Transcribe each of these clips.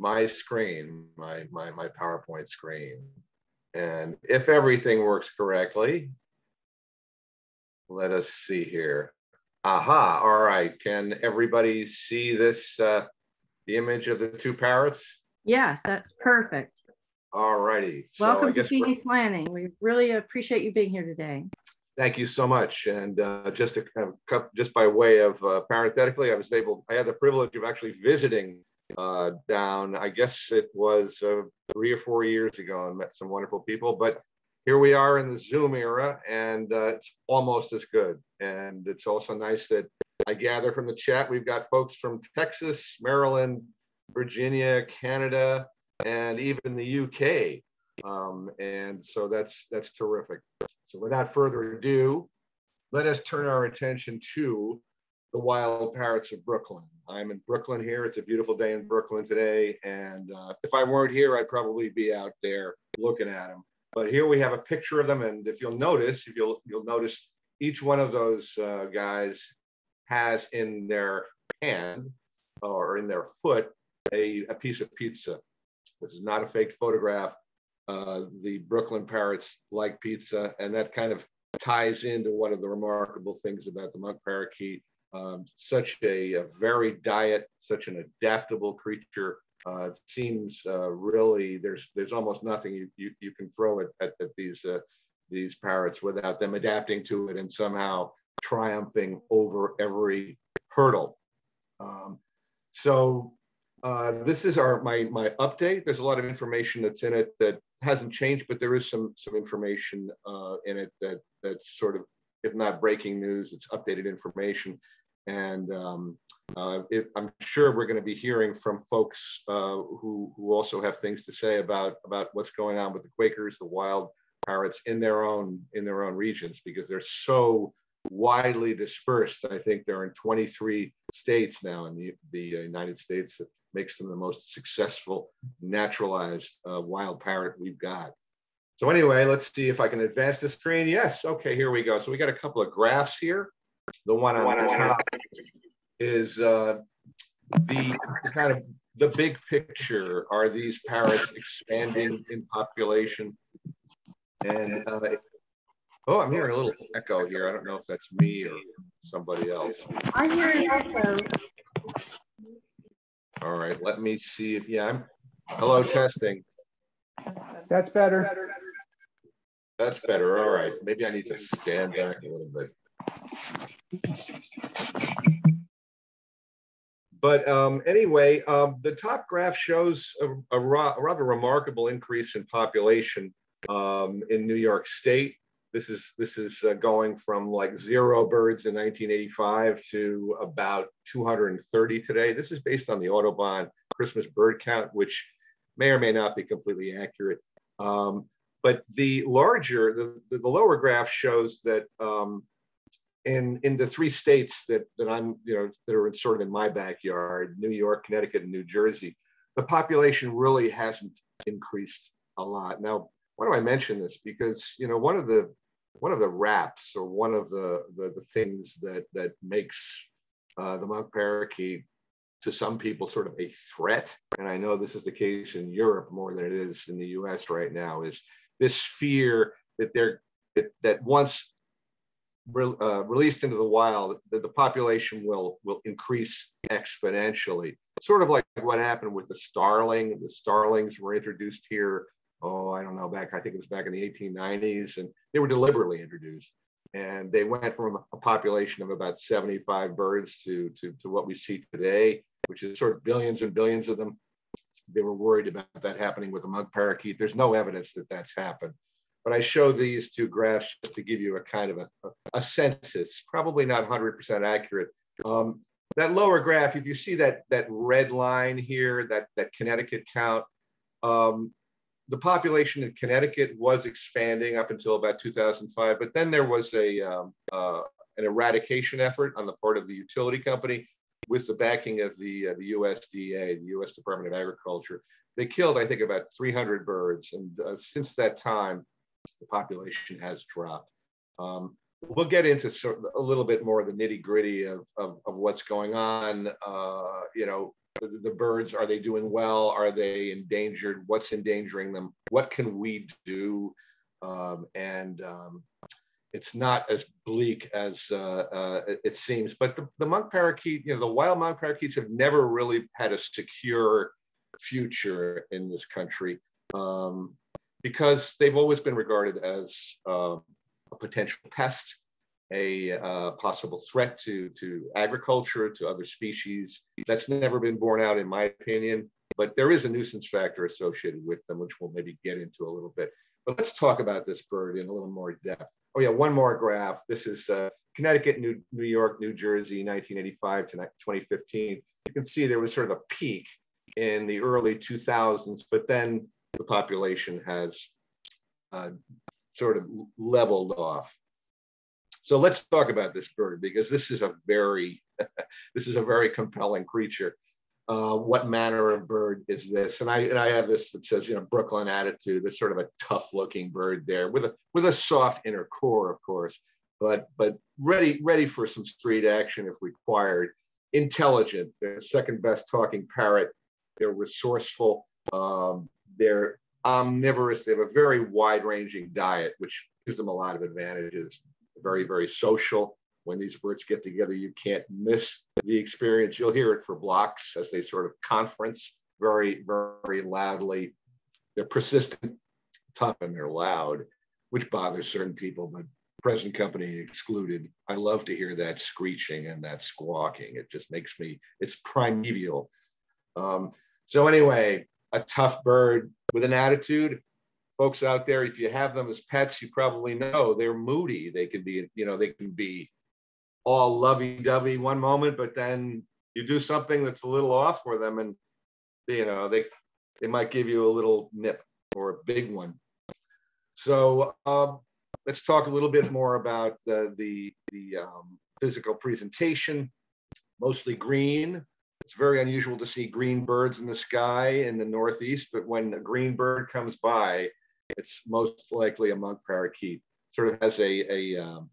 my screen, my, my, my PowerPoint screen. And if everything works correctly, let us see here. Aha, all right. Can everybody see this, uh, the image of the two parrots? Yes, that's perfect. All righty. Welcome so to Phoenix Landing. We really appreciate you being here today. Thank you so much. And uh, just to kind of, just by way of uh, parenthetically, I was able, I had the privilege of actually visiting uh, down, I guess it was uh, three or four years ago and met some wonderful people. But here we are in the Zoom era and uh, it's almost as good. And it's also nice that I gather from the chat, we've got folks from Texas, Maryland, Virginia, Canada, and even the UK. Um, and so that's that's terrific. So without further ado, let us turn our attention to the wild parrots of Brooklyn. I'm in Brooklyn here. It's a beautiful day in Brooklyn today. And uh, if I weren't here, I'd probably be out there looking at them. But here we have a picture of them. And if you'll notice, if you'll, you'll notice each one of those uh, guys has in their hand or in their foot a, a piece of pizza. This is not a fake photograph. Uh, the Brooklyn Parrots like pizza, and that kind of ties into one of the remarkable things about the monk parakeet. Um, such a, a, very diet, such an adaptable creature. Uh, it seems uh, really there's there's almost nothing you, you, you can throw at, at, at these uh, these parrots without them adapting to it and somehow triumphing over every hurdle. Um, so uh, this is our my my update. There's a lot of information that's in it that hasn't changed, but there is some some information uh, in it that that's sort of if not breaking news, it's updated information. And um, uh, it, I'm sure we're going to be hearing from folks uh, who who also have things to say about about what's going on with the Quakers, the wild parrots in their own in their own regions because they're so widely dispersed. I think they're in 23 states now in the, the United States that makes them the most successful naturalized uh, wild parrot we've got. So anyway, let's see if I can advance the screen. Yes, okay, here we go. So we got a couple of graphs here. The one on the top is uh, the kind of the big picture. Are these parrots expanding in population? And uh, oh, I'm hearing a little echo here. I don't know if that's me or somebody else. I hear it also. All right, let me see if, yeah, I'm, hello, testing. That's better. That's better, all right. Maybe I need to stand back a little bit. But um, anyway, um, the top graph shows a, a, a, rather remarkable increase in population um, in New York State. This is this is uh, going from like zero birds in 1985 to about 230 today. This is based on the Audubon Christmas bird count, which may or may not be completely accurate. Um, but the larger, the, the, the, lower graph shows that um, in in the three states that that I'm you know that are sort of in my backyard, New York, Connecticut, and New Jersey, the population really hasn't increased a lot. Now, why do I mention this? Because you know one of the one of the raps or one of the, the, the things that, that makes uh, the monk parakeet to some people sort of a threat, and I know this is the case in Europe more than it is in the US right now, is this fear that they're that, that once re, uh, released into the wild, that the population will will increase exponentially. Sort of like what happened with the starling. The starlings were introduced here oh, I don't know, back, I think it was back in the 1890s, and they were deliberately introduced. And they went from a population of about 75 birds to, to, to what we see today, which is sort of billions and billions of them. They were worried about that happening with the monk parakeet. There's no evidence that that's happened. But I show these two graphs just to give you a kind of a, a census, probably not 100% accurate. Um, that lower graph, if you see that, that red line here, that, that Connecticut count, um, the population in Connecticut was expanding up until about 2005, but then there was a um, uh, an eradication effort on the part of the utility company with the backing of the uh, the USDA, the U.S. Department of Agriculture. They killed, I think, about 300 birds, and uh, since that time, the population has dropped. Um, we'll get into sort of a little bit more of the nitty gritty of, of, of, what's going on, uh, you know, the, the birds. Are they doing well? Are they endangered? What's endangering them? What can we do? Um, and um, it's not as bleak as uh, uh, it seems. But the, the monk parakeet, you know, the wild monk parakeets have never really had a secure future in this country um, because they've always been regarded as uh, a potential pest, a uh, possible threat to, to agriculture, to other species. That's never been borne out, in my opinion. But there is a nuisance factor associated with them, which we'll maybe get into a little bit. But let's talk about this bird in a little more depth. Oh yeah, one more graph. This is uh, Connecticut, New, New York, New Jersey, 1985 to 2015. You can see there was sort of a peak in the early 2000s, but then the population has uh, sort of leveled off. So let's talk about this bird because this is a very, this is a very compelling creature. Uh, what manner of bird is this? And I and I have this that says, you know, Brooklyn attitude. It's sort of a tough-looking bird there with a with a soft inner core, of course, but but ready ready for some street action if required. Intelligent. They're the second best talking parrot. They're resourceful. Um, they're omnivorous. They have a very wide-ranging diet, which gives them a lot of advantages. Very very social when these birds get together, you can't miss the experience. You'll hear it for blocks as they sort of conference very, very loudly. They're persistent, tough, and they're loud, which bothers certain people, but present company excluded. I love to hear that screeching and that squawking. It just makes me, it's primeval. Um, so, anyway, a tough bird with an attitude. Folks out there, if you have them as pets, you probably know they're moody. They can be, you know, they can be all lovey-dovey one moment, but then you do something that's a little off for them, and you know they they might give you a little nip or a big one. So um, let's talk a little bit more about the the, the um, physical presentation. Mostly green. It's very unusual to see green birds in the sky in the Northeast, but when a green bird comes by, it's most likely a monk parakeet. Sort of has a, a um,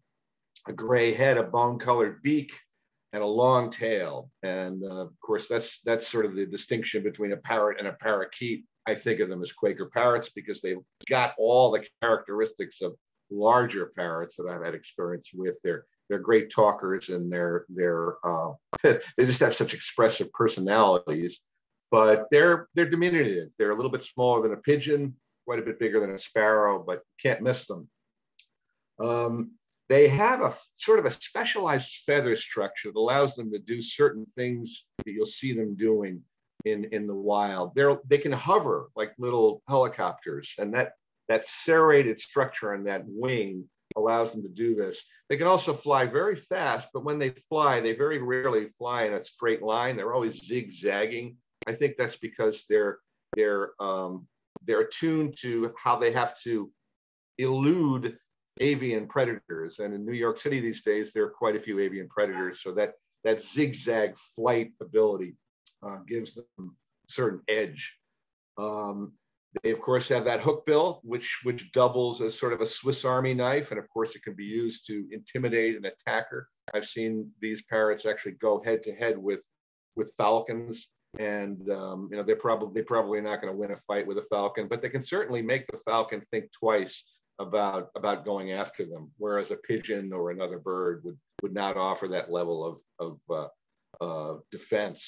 a gray head, a bone-colored beak, and a long tail. And uh, of course, that's that's sort of the distinction between a parrot and a parakeet. I think of them as Quaker parrots because they've got all the characteristics of larger parrots that I've had experience with. They're they're great talkers and they're they're uh, they just have such expressive personalities. But they're they're diminutive. They're a little bit smaller than a pigeon, quite a bit bigger than a sparrow, but can't miss them. Um, they have a sort of a specialized feather structure that allows them to do certain things that you'll see them doing in, in the wild. They're, they can hover like little helicopters, and that, that serrated structure on that wing allows them to do this. They can also fly very fast, but when they fly, they very rarely fly in a straight line. They're always zigzagging. I think that's because they're they're um, they're attuned to how they have to elude avian predators. And in New York City these days, there are quite a few avian predators. So that, that zigzag flight ability uh, gives them a certain edge. Um, they of course have that hook bill, which which doubles as sort of a Swiss Army knife, and of course it can be used to intimidate an attacker. I've seen these parrots actually go head to head with with falcons, and um, you know they're probably probably not going to win a fight with a falcon, but they can certainly make the falcon think twice about about going after them, whereas a pigeon or another bird would would not offer that level of of uh, uh, defense.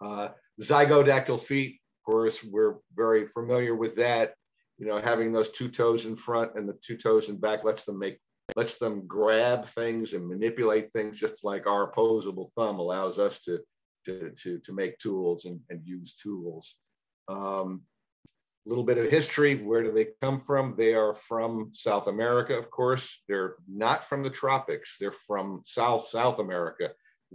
Uh, zygodactyl feet, course, we're very familiar with that. You know, having those two toes in front and the two toes in back lets them make lets them grab things and manipulate things, just like our opposable thumb allows us to to to, to make tools and, and use tools. Um, little bit of history. Where do they come from? They are from South America, of course. They're not from the tropics. They're from South South America.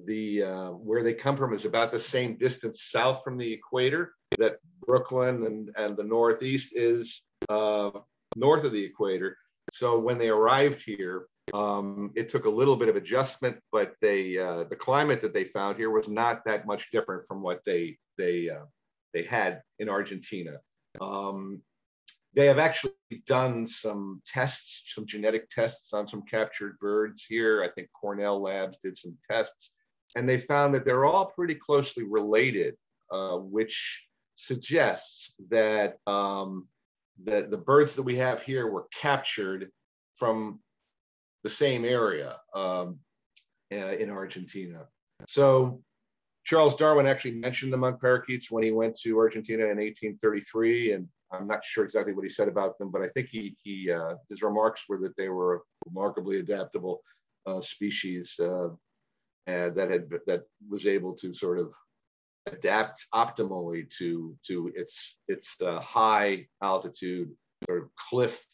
The uh, where they come from is about the same distance south from the equator that Brooklyn and, and the Northeast is uh, north of the equator. So when they arrived here, um, it took a little bit of adjustment, but they uh, the climate that they found here was not that much different from what they they uh, they had in Argentina. Um, they have actually done some tests, some genetic tests on some captured birds here. I think Cornell Labs did some tests, and they found that they're all pretty closely related uh, which suggests that um, that the birds that we have here were captured from the same area um, uh, in Argentina. So Charles Darwin actually mentioned the monk parakeets when he went to Argentina in 1833, and I'm not sure exactly what he said about them, but I think he, he uh, his remarks were that they were remarkably adaptable uh, species uh, that had that was able to sort of adapt optimally to to its its uh, high altitude sort of cliff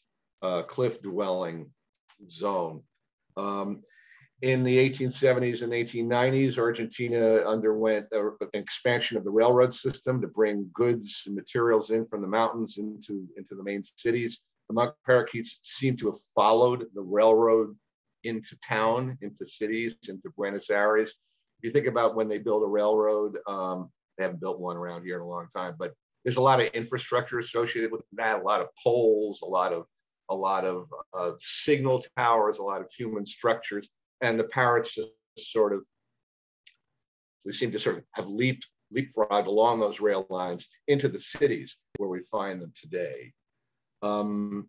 uh, cliff dwelling zone. Um, in the 1870s and 1890s, Argentina underwent an expansion of the railroad system to bring goods and materials in from the mountains into, into the main cities. The monk parakeets seem to have followed the railroad into town, into cities, into Buenos Aires. If you think about when they build a railroad, um, they haven't built one around here in a long time, but there's a lot of infrastructure associated with that, a lot of poles, a lot of a lot of uh, signal towers, a lot of human structures and the parrots just sort of we seem to sort of have leaped leapfrogged along those rail lines into the cities where we find them today. Um,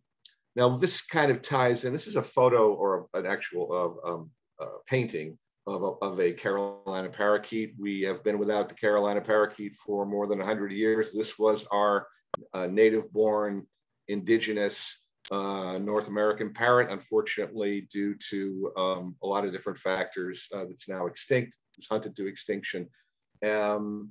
now this kind of ties in. This is a photo or an actual of um, uh, painting of a, of a, Carolina parakeet. We have been without the Carolina parakeet for more than 100 years. This was our uh, native-born indigenous uh, North American parrot, unfortunately, due to um, a lot of different factors, uh, that's now extinct, was hunted to extinction. Um,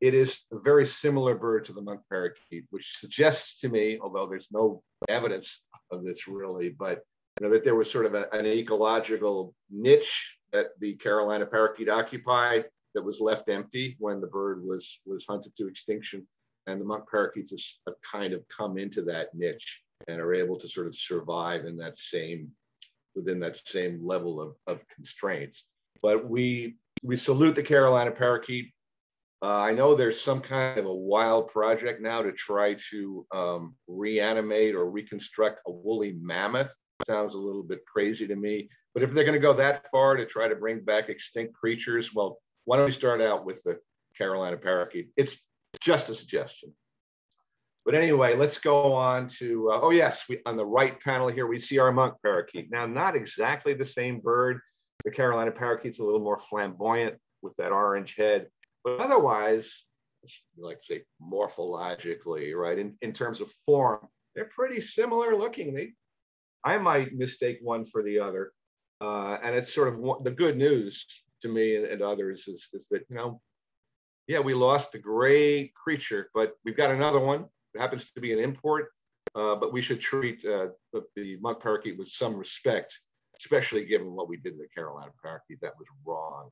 it is a very similar bird to the monk parakeet, which suggests to me, although there's no evidence of this really, but you know, that there was sort of a, an ecological niche that the Carolina parakeet occupied that was left empty when the bird was was hunted to extinction, and the monk parakeets have kind of come into that niche and are able to sort of survive in that same within that same level of, of constraints. But we we salute the Carolina parakeet. Uh, I know there's some kind of a wild project now to try to um, reanimate or reconstruct a woolly mammoth. Sounds a little bit crazy to me. But if they're going to go that far to try to bring back extinct creatures, well, why don't we start out with the Carolina parakeet? It's just a suggestion. But anyway, let's go on to, uh, oh yes, we, on the right panel here, we see our monk parakeet. Now, not exactly the same bird. The Carolina parakeet's a little more flamboyant with that orange head, but otherwise, like say morphologically, right, in, in terms of form, they're pretty similar looking. They, I might mistake one for the other. Uh, and it's sort of the good news to me and, and others is, is that, you know, yeah, we lost a great creature, but we've got another one it happens to be an import, uh, but we should treat uh, the, the monk parakeet with some respect, especially given what we did in the Carolina parakeet. That was wrong.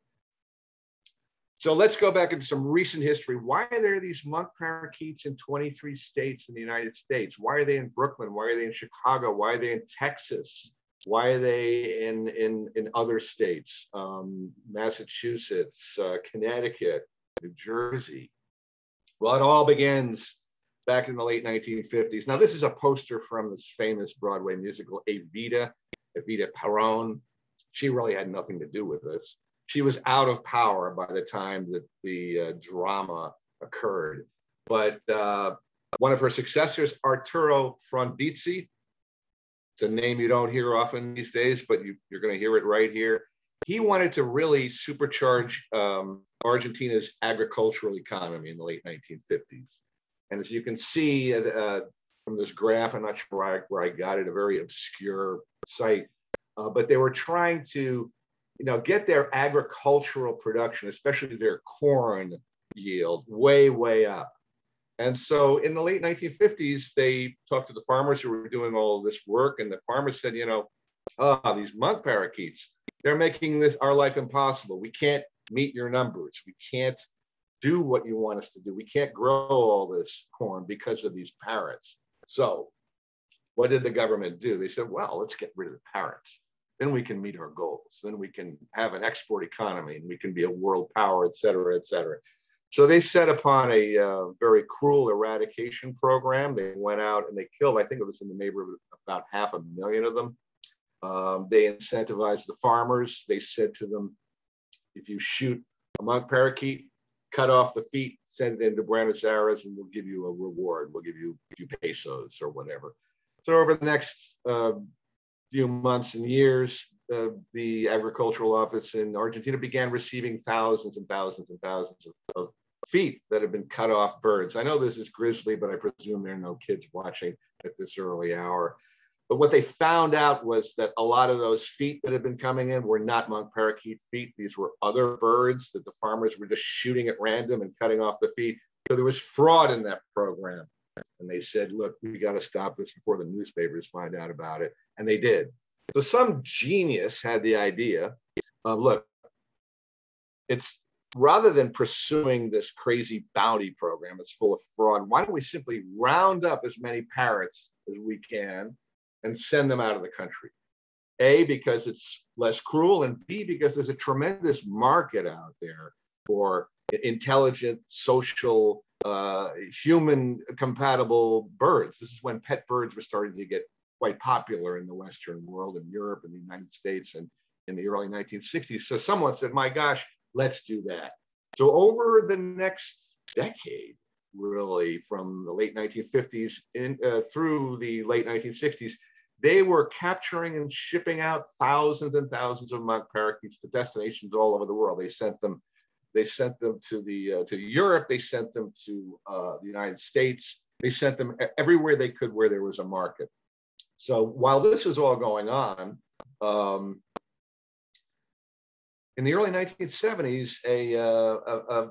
So let's go back into some recent history. Why are there these monk parakeets in 23 states in the United States? Why are they in Brooklyn? Why are they in Chicago? Why are they in Texas? Why are they in, in, in other states? Um, Massachusetts, uh, Connecticut, New Jersey. Well, it all begins back in the late 1950s. Now, this is a poster from this famous Broadway musical, Evita, Evita Peron. She really had nothing to do with this. She was out of power by the time that the uh, drama occurred. But uh, one of her successors, Arturo Frondizi, it's a name you don't hear often these days, but you, are going to hear it right here. He wanted to really supercharge um, Argentina's agricultural economy in the late 1950s. And as you can see uh, from this graph, I'm not sure where I, where I got it, a very obscure site, uh, but they were trying to, you know, get their agricultural production, especially their corn yield, way, way up. And so in the late 1950s, they talked to the farmers who were doing all this work, and the farmers said, you know, ah, these monk parakeets, they're making this our life impossible. We can't meet your numbers. We can't do what you want us to do. We can't grow all this corn because of these parrots. So, what did the government do? They said, well, let's get rid of the parrots. Then we can meet our goals. Then we can have an export economy and we can be a world power, et cetera, et cetera. So they set upon a uh, very cruel eradication program. They went out and they killed, I think it was in the neighborhood of about half a million of them. Um, they incentivized the farmers. They said to them, if you shoot a monk parakeet, cut off the feet, send it into Buenos Aires, and we'll give you a reward. We'll give you a few pesos or whatever. So over the next uh, few months and years, the agricultural office in Argentina began receiving thousands and thousands and thousands of, of feet that have been cut off birds. I know this is grisly, but I presume there are no kids watching at this early hour. But what they found out was that a lot of those feet that had been coming in were not monk parakeet feet. These were other birds that the farmers were just shooting at random and cutting off the feet. So there was fraud in that program. And they said, look, we got to stop this before the newspapers find out about it. And they did. So some genius had the idea of, look, it's rather than pursuing this crazy bounty program that's full of fraud, why don't we simply round up as many parrots as we can and send them out of the country? A, because it's less cruel, and B, because there's a tremendous market out there for intelligent, social, uh, human compatible birds. This is when pet birds were starting to get quite popular in the Western world, in Europe, and the United States, and in the early 1960s. So someone said, my gosh, let's do that. So over the next decade, really from the late 1950s in, uh, through the late 1960s, they were capturing and shipping out thousands and thousands of monk parakeets to destinations all over the world. They sent them, they sent them to the uh, to Europe. They sent them to uh, the United States. They sent them everywhere they could where there was a market. So while this was all going on, um, in the early 1970s, a, uh, a,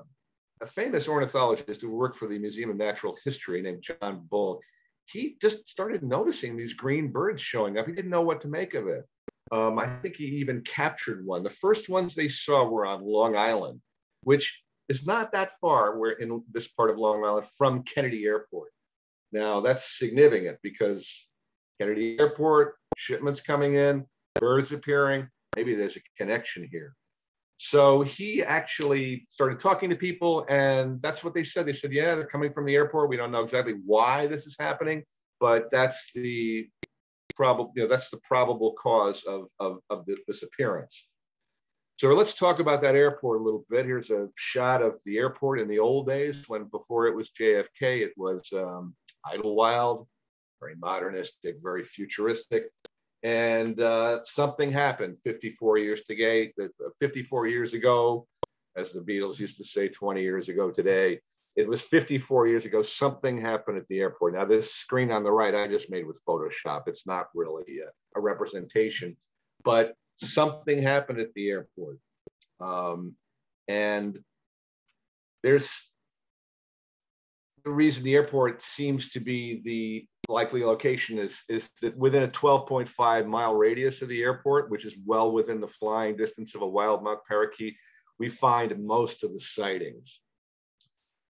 a, famous ornithologist who worked for the Museum of Natural History named John Bull, he just started noticing these green birds showing up. He didn't know what to make of it. Um, I think he even captured one. The first ones they saw were on Long Island, which is not that far where in this part of Long Island from Kennedy Airport. Now that's significant because Kennedy Airport, shipments coming in, birds appearing, maybe there's a connection here. So he actually started talking to people, and that's what they said. They said, "Yeah, they're coming from the airport. We don't know exactly why this is happening, but that's the probable, you know, that's the probable cause of of, of this appearance." So let's talk about that airport a little bit. Here's a shot of the airport in the old days when before it was JFK, it was um, Idlewild, very modernistic, very futuristic. And uh, something happened 54 years today, uh, 54 years ago, as the Beatles used to say 20 years ago today. It was 54 years ago. Something happened at the airport. Now, this screen on the right, I just made with Photoshop. It's not really a, a representation, but something happened at the airport. Um, and there's the reason the airport seems to be the likely location is, is that within a 12.5 mile radius of the airport, which is well within the flying distance of a wild monk parakeet, we find most of the sightings.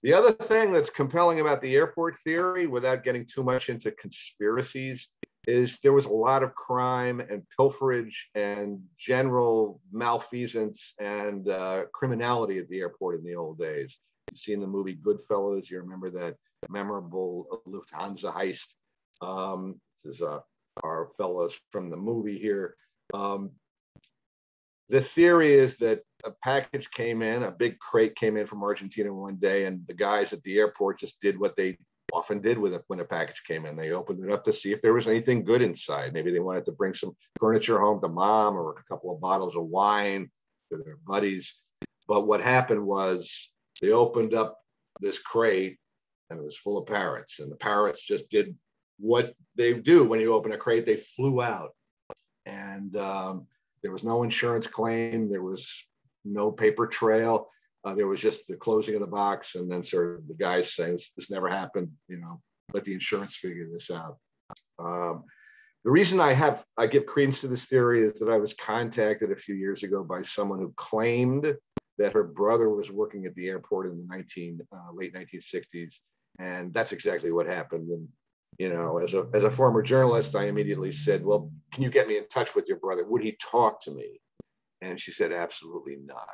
The other thing that's compelling about the airport theory, without getting too much into conspiracies, is there was a lot of crime and pilferage and general malfeasance and uh, criminality at the airport in the old days. You've seen the movie Goodfellas. You remember that memorable Lufthansa heist um, this is uh, our fellows from the movie here. Um, the theory is that a package came in, a big crate came in from Argentina one day, and the guys at the airport just did what they often did with it when a package came in. They opened it up to see if there was anything good inside. Maybe they wanted to bring some furniture home to mom or a couple of bottles of wine to their buddies. But what happened was they opened up this crate and it was full of parrots, and the parrots just did what they do when you open a crate, they flew out. And um, there was no insurance claim, there was no paper trail. Uh, there was just the closing of the box, and then sort of the guys saying, this, this never happened, you know, let the insurance figure this out. Um, the reason I have I give credence to this theory is that I was contacted a few years ago by someone who claimed that her brother was working at the airport in the 19 uh, late 1960s, and that's exactly what happened. And you know, as a, as a former journalist, I immediately said, well, can you get me in touch with your brother? Would he talk to me? And she said, absolutely not.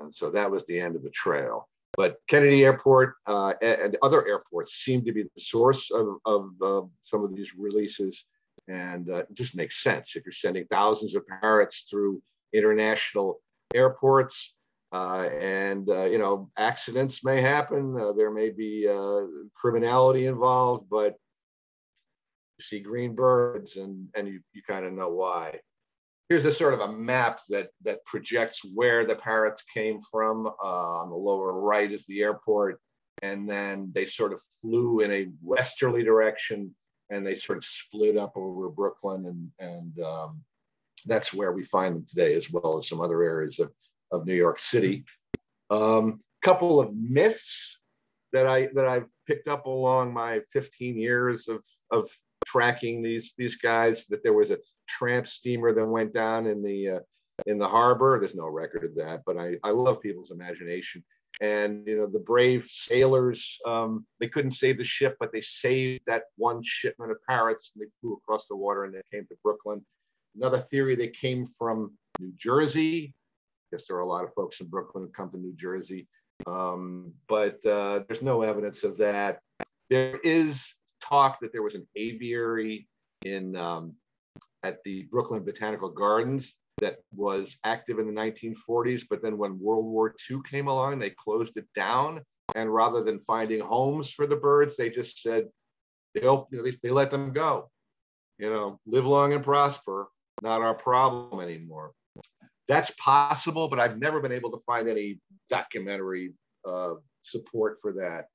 And so that was the end of the trail. But Kennedy Airport uh, and other airports seem to be the source of, of uh, some of these releases. And uh, it just makes sense. If you're sending thousands of parrots through international airports, Uh, and uh, you know, accidents may happen. Uh, there may be criminality involved, but you see green birds, and and you you kind of know why. Here's a sort of a map that that projects where the parrots came from. Uh, on the lower right is the airport, and then they sort of flew in a westerly direction, and they sort of split up over Brooklyn, and and um, that's where we find them today, as well as some other areas of, of New York City. A um, couple of myths that I that I've picked up along my 15 years of of tracking these these guys that there was a tramp steamer that went down in the uh, in the harbor. There's no record of that, but I I love people's imagination. And you know the brave sailors, um, they couldn't save the ship, but they saved that one shipment of parrots, and they flew across the water and they came to Brooklyn. Another theory they came from New Jersey. I guess there are a lot of folks in Brooklyn who come to New Jersey, um, but uh, there's no evidence of that. There is talk that there was an aviary in um, at the Brooklyn Botanical Gardens that was active in the 1940s, but then when World War II came along, they closed it down. And rather than finding homes for the birds, they just said they, you know, they, they let them go. You know, live long and prosper, not our problem anymore. That's possible, but I've never been able to find any documentary uh, support for that.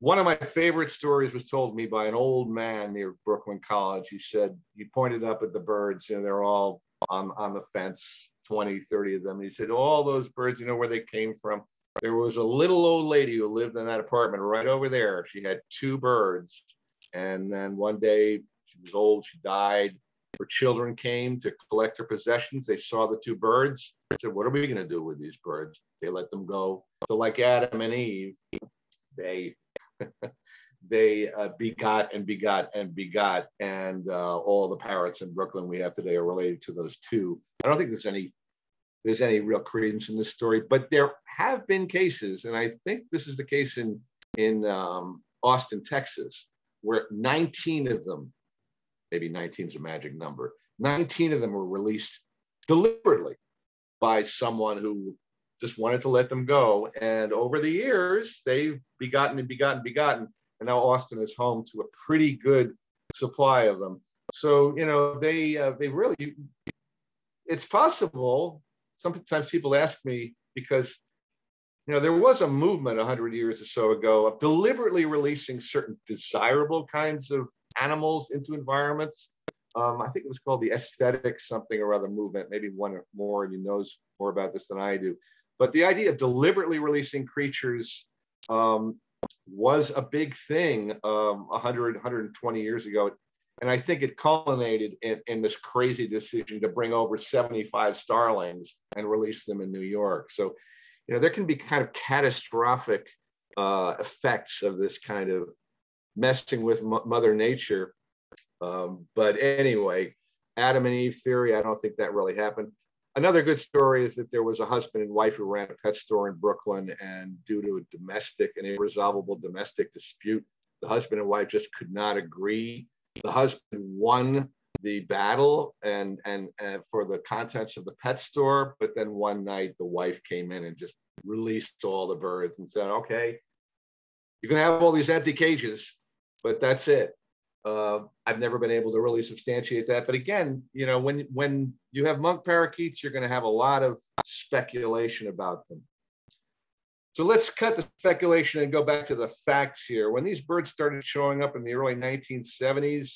One of my favorite stories was told to me by an old man near Brooklyn College. He said, he pointed up at the birds, and they're all on, on the fence, 20, 30 of them. He said, all those birds, you know where they came from? There was a little old lady who lived in that apartment right over there. She had two birds. And then one day she was old, she died. Her children came to collect her possessions. They saw the two birds. They said, What are we going to do with these birds? They let them go. So, like Adam and Eve, they they uh, begot and begot and begot, and uh, all the parrots in Brooklyn we have today are related to those two. I don't think there's any there's any real credence in this story, but there have been cases, and I think this is the case in in um, Austin, Texas, where 19 of them, maybe 19 is a magic number, 19 of them were released deliberately by someone who just wanted to let them go. And over the years, they've begotten and begotten, begotten. And now Austin is home to a pretty good supply of them. So, you know, they, uh, they really, it's possible. Sometimes people ask me because, you know, there was a movement 100 years or so ago of deliberately releasing certain desirable kinds of animals into environments. Um, I think it was called the aesthetic something or other movement. Maybe one or more of you knows more about this than I do. But the idea of deliberately releasing creatures um, was a big thing um, 100, 120 years ago. And I think it culminated in, in, this crazy decision to bring over 75 starlings and release them in New York. So, you know, there can be kind of catastrophic uh, effects of this kind of messing with Mother Nature. Um, but anyway, Adam and Eve theory, I don't think that really happened. Another good story is that there was a husband and wife who ran a pet store in Brooklyn, and due to a domestic, an irresolvable domestic dispute, the husband and wife just could not agree. The husband won the battle and, and and for the contents of the pet store, but then one night the wife came in and just released all the birds and said, "Okay, you can have all these empty cages, but that's it. Uh, I've never been able to really substantiate that. But again, you know, when when you have monk parakeets, you're going to have a lot of speculation about them. So let's cut the speculation and go back to the facts here. When these birds started showing up in the early 1970s,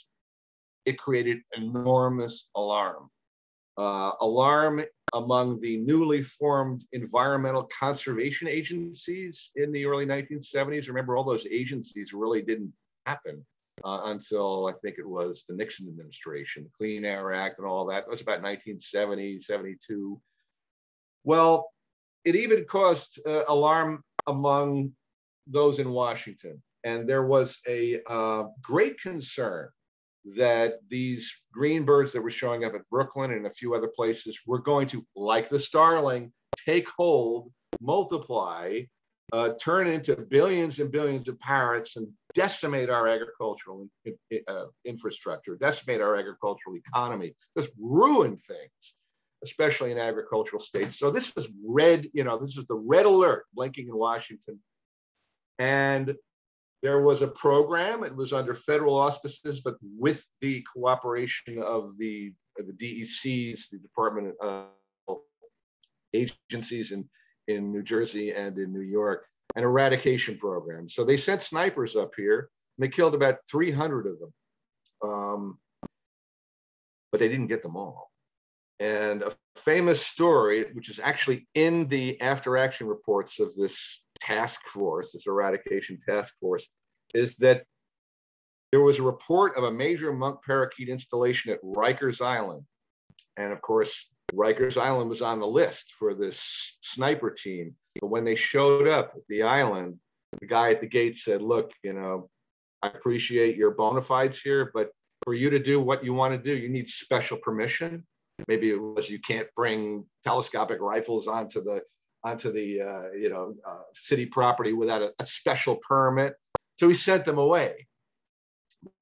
it created enormous alarm. Uh, alarm among the newly formed environmental conservation agencies in the early 1970s. Remember, all those agencies really didn't happen uh, until I think it was the Nixon administration, the Clean Air Act and all that. It was about 1970, 72. Well, it even caused uh, alarm among those in Washington. And there was a uh, great concern that these green birds that were showing up at Brooklyn and a few other places were going to, like the starling, take hold, multiply, uh, turn into billions and billions of parrots and decimate our agricultural uh, infrastructure, decimate our agricultural economy, just ruin things. especially in agricultural states. So this was red, you know, this was the red alert blinking in Washington. And there was a program, it was under federal auspices, but with the cooperation of the, of the DECs, the Department of agencies in, in New Jersey and in New York, an eradication program. So they sent snipers up here and they killed about 300 of them. Um, but they didn't get them all. And a famous story, which is actually in the after action reports of this task force, this eradication task force, is that there was a report of a major monk parakeet installation at Rikers Island. And of course, Rikers Island was on the list for this sniper team. But when they showed up at the island, the guy at the gate said, Look, you know, I appreciate your bona fides here, but for you to do what you want to do, you need special permission. Maybe it was you can't bring telescopic rifles onto the onto the uh, you know uh, city property without a, a special permit. So he sent them away.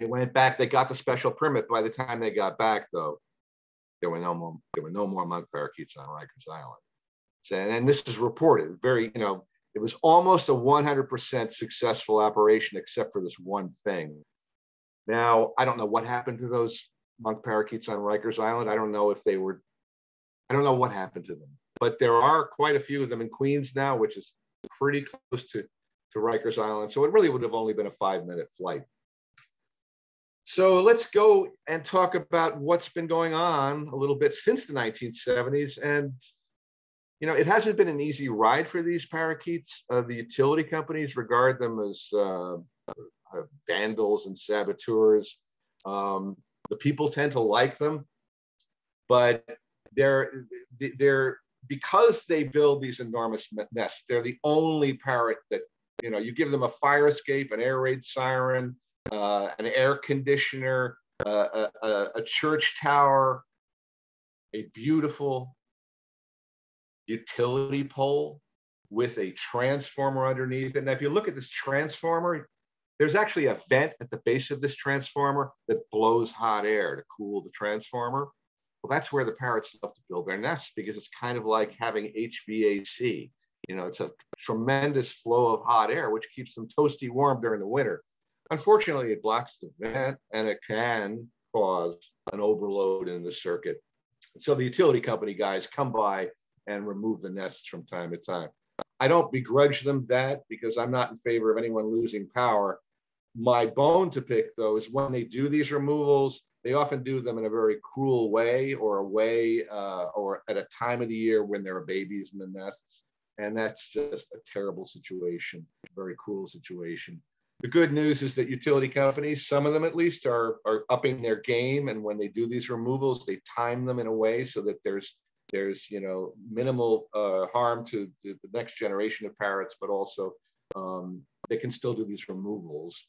They went back. They got the special permit. By the time they got back, though, there were no more there were no more monk parakeets on Rikers Island. So, and this is reported. Very, you know, it was almost a 100% successful operation, except for this one thing. Now, I don't know what happened to those monk parakeets on Rikers Island. I don't know if they were. I don't know what happened to them, but there are quite a few of them in Queens now, which is pretty close to to Rikers Island. So it really would have only been a five minute flight. So let's go and talk about what's been going on a little bit since the 1970s. And, you know, it hasn't been an easy ride for these parakeets. Uh, the utility companies regard them as uh, vandals and saboteurs. Um, the people tend to like them, but they're, they're, because they build these enormous nests, they're the only parrot that, you know, you give them a fire escape, an air raid siren, uh, an air conditioner, uh, a, a, church tower, a beautiful utility pole with a transformer underneath it. And if you look at this transformer, there's actually a vent at the base of this transformer that blows hot air to cool the transformer. Well, that's where the parrots love to build their nests because it's kind of like having HVAC. You know, it's a tremendous flow of hot air, which keeps them toasty warm during the winter. Unfortunately, it blocks the vent and it can cause an overload in the circuit. So the utility company guys come by and remove the nests from time to time. I don't begrudge them that because I'm not in favor of anyone losing power. My bone to pick, though, is when they do these removals, they often do them in a very cruel way or a way uh, or at a time of the year when there are babies in the nests. And that's just a terrible situation, very cruel situation. The good news is that utility companies, some of them at least, are, are upping their game. And when they do these removals, they time them in a way so that there's there's you know minimal uh, harm to, to, the next generation of parrots, but also um, they can still do these removals.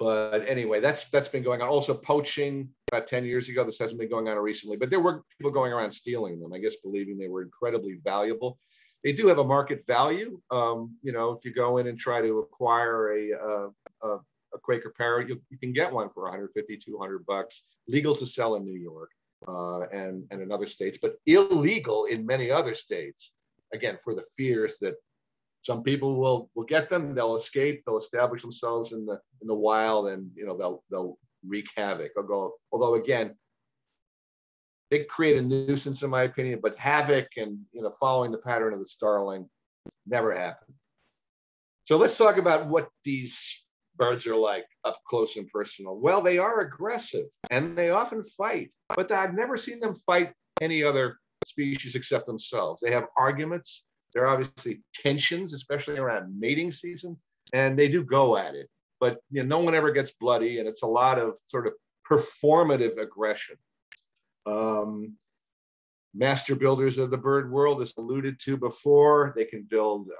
But anyway, that's that's been going on. Also, poaching about 10 years ago. This hasn't been going on recently, but there were people going around stealing them. I guess believing they were incredibly valuable they do have a market value. Um, you know, if you go in and try to acquire a, a, a, Quaker parrot, you, you, can get one for 150, 200 bucks, legal to sell in New York uh, and, and in other states, but illegal in many other states. Again, for the fears that some people will will get them, they'll escape, they'll establish themselves in the in the wild, and you know they'll they'll wreak havoc. Although although again, they create a nuisance in my opinion, but havoc and you know following the pattern of the starling never happened. So let's talk about what these birds are like up close and personal. Well, they are aggressive and they often fight, but I've never seen them fight any other species except themselves. They have arguments. There are obviously tensions, especially around mating season, and they do go at it. But you know, no one ever gets bloody, and it's a lot of sort of performative aggression. Um, master builders of the bird world, as alluded to before, they can build. Uh,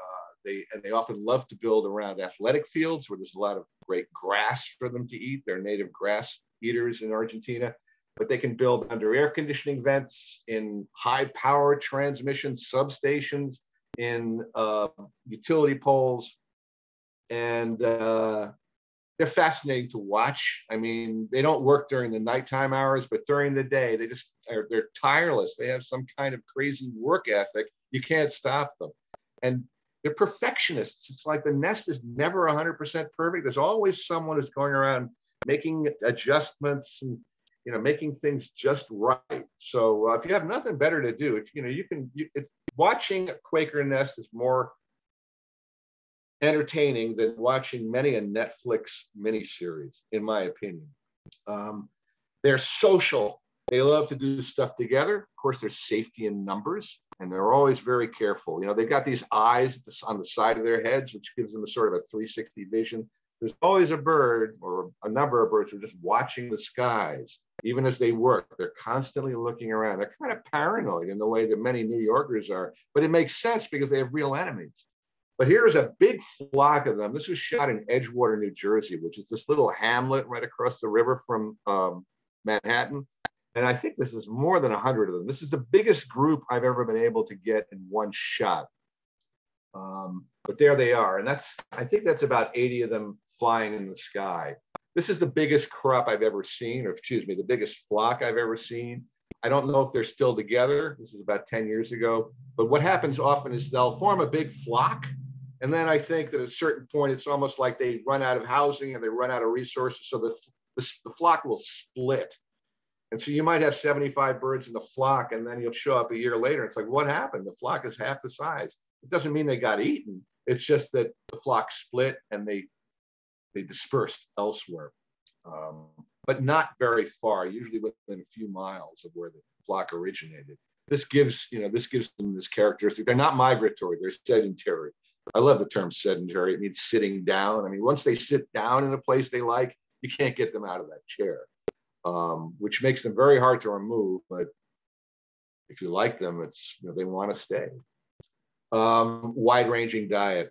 they and they often love to build around athletic fields where there's a lot of great grass for them to eat. They're native grass eaters in Argentina, but they can build under air conditioning vents in high power transmission substations in uh, utility poles and uh, they're fascinating to watch. I mean, they don't work during the nighttime hours, but during the day, they just are, they're tireless. They have some kind of crazy work ethic. You can't stop them. And they're perfectionists. It's like the nest is never 100% perfect. There's always someone who's going around making adjustments and you know making things just right. So uh, if you have nothing better to do, if you know you can, you, it's, watching a Quaker Nest is more entertaining than watching many a Netflix miniseries, in my opinion. Um, they're social. They love to do stuff together. Of course, there's safety in numbers, and they're always very careful. You know, they've got these eyes on the side of their heads, which gives them a sort of a 360 vision. There's always a bird or a number of birds who are just watching the skies, even as they work. They're constantly looking around. They're kind of paranoid in the way that many New Yorkers are, but it makes sense because they have real enemies. But here's a big flock of them. This was shot in Edgewater, New Jersey, which is this little hamlet right across the river from um, Manhattan. And I think this is more than 100 of them. This is the biggest group I've ever been able to get in one shot. Um, but there they are. And that's, I think that's about 80 of them flying in the sky. This is the biggest crop I've ever seen, or excuse me, the biggest flock I've ever seen. I don't know if they're still together. This is about 10 years ago. But what happens often is they'll form a big flock and then I think that at a certain point, it's almost like they run out of housing and they run out of resources. So the, the, the flock will split. And so you might have 75 birds in the flock, and then you'll show up a year later. It's like, what happened? The flock is half the size. It doesn't mean they got eaten. It's just that the flock split and they they dispersed elsewhere, um, but not very far. Usually within a few miles of where the flock originated. This gives you know this gives them this characteristic. They're not migratory. They're sedentary. I love the term sedentary. It means sitting down. I mean, once they sit down in a place they like, you can't get them out of that chair, um, which makes them very hard to remove. But if you like them, it's you know, they want to stay. Um, wide-ranging diet.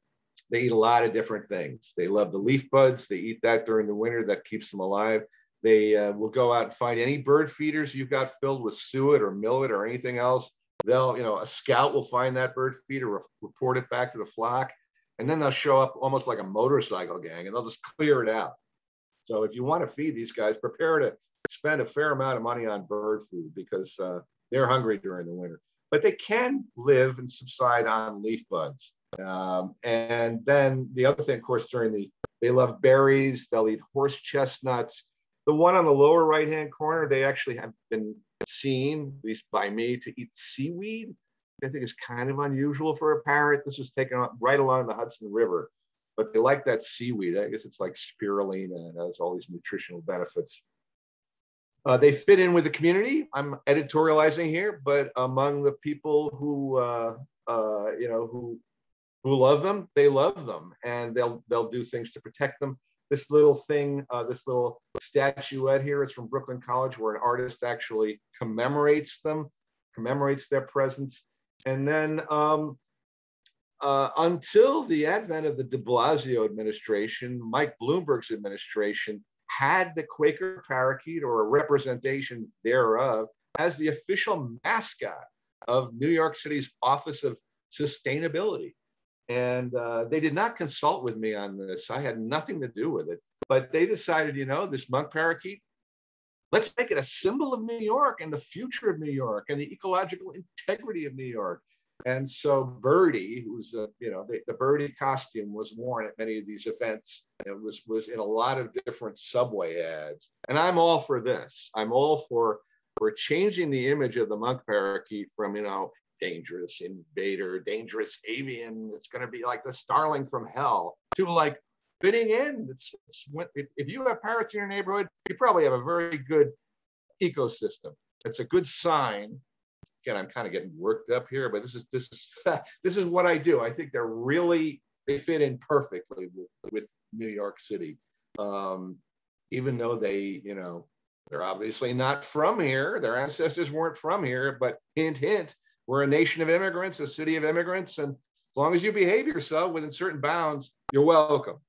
They eat a lot of different things. They love the leaf buds. They eat that during the winter. That keeps them alive. They uh, will go out and find any bird feeders you've got filled with suet or millet or anything else they'll, you know, a scout will find that bird feeder, re- report it back to the flock, and then they'll show up almost like a motorcycle gang and they'll just clear it out. So if you want to feed these guys, prepare to spend a fair amount of money on bird food because uh, they're hungry during the winter. But they can live and subside on leaf buds. Um, and then the other thing, of course, during the they love berries. They'll eat horse chestnuts. The one on the lower right hand corner, they actually have been seen, at least by me, to eat seaweed. I think is kind of unusual for a parrot. This was taken right along the Hudson River, but they like that seaweed. I guess it's like spirulina and has all these nutritional benefits. Uh, they fit in with the community. I'm editorializing here, but among the people who uh, uh, you know who who love them, they love them, and they'll they'll do things to protect them this little thing, uh, this little statuette here is from Brooklyn College, where an artist actually commemorates them, commemorates their presence. And then um, uh, until the advent of the de Blasio administration, Mike Bloomberg's administration had the Quaker parakeet or a representation thereof as the official mascot of New York City's Office of Sustainability. And uh, they did not consult with me on this. I had nothing to do with it. But they decided, you know, this monk parakeet, let's make it a symbol of New York and the future of New York and the ecological integrity of New York. And so Birdie, who's a, you know, the, the Birdie costume was worn at many of these events. It was was in a lot of different subway ads. And I'm all for this. I'm all for for changing the image of the monk parakeet from, you know, dangerous invader, dangerous avian. It's going to be like the starling from hell to like fitting in. It's, it's, if, if you have parrots in your neighborhood, you probably have a very good ecosystem. It's a good sign. Again, I'm kind of getting worked up here, but this is this is this is what I do. I think they're really they fit in perfectly with, with New York City, um, even though they you know they're obviously not from here. Their ancestors weren't from here, but hint hint, we're a nation of immigrants, a city of immigrants, and as long as you behave yourself within certain bounds, you're welcome.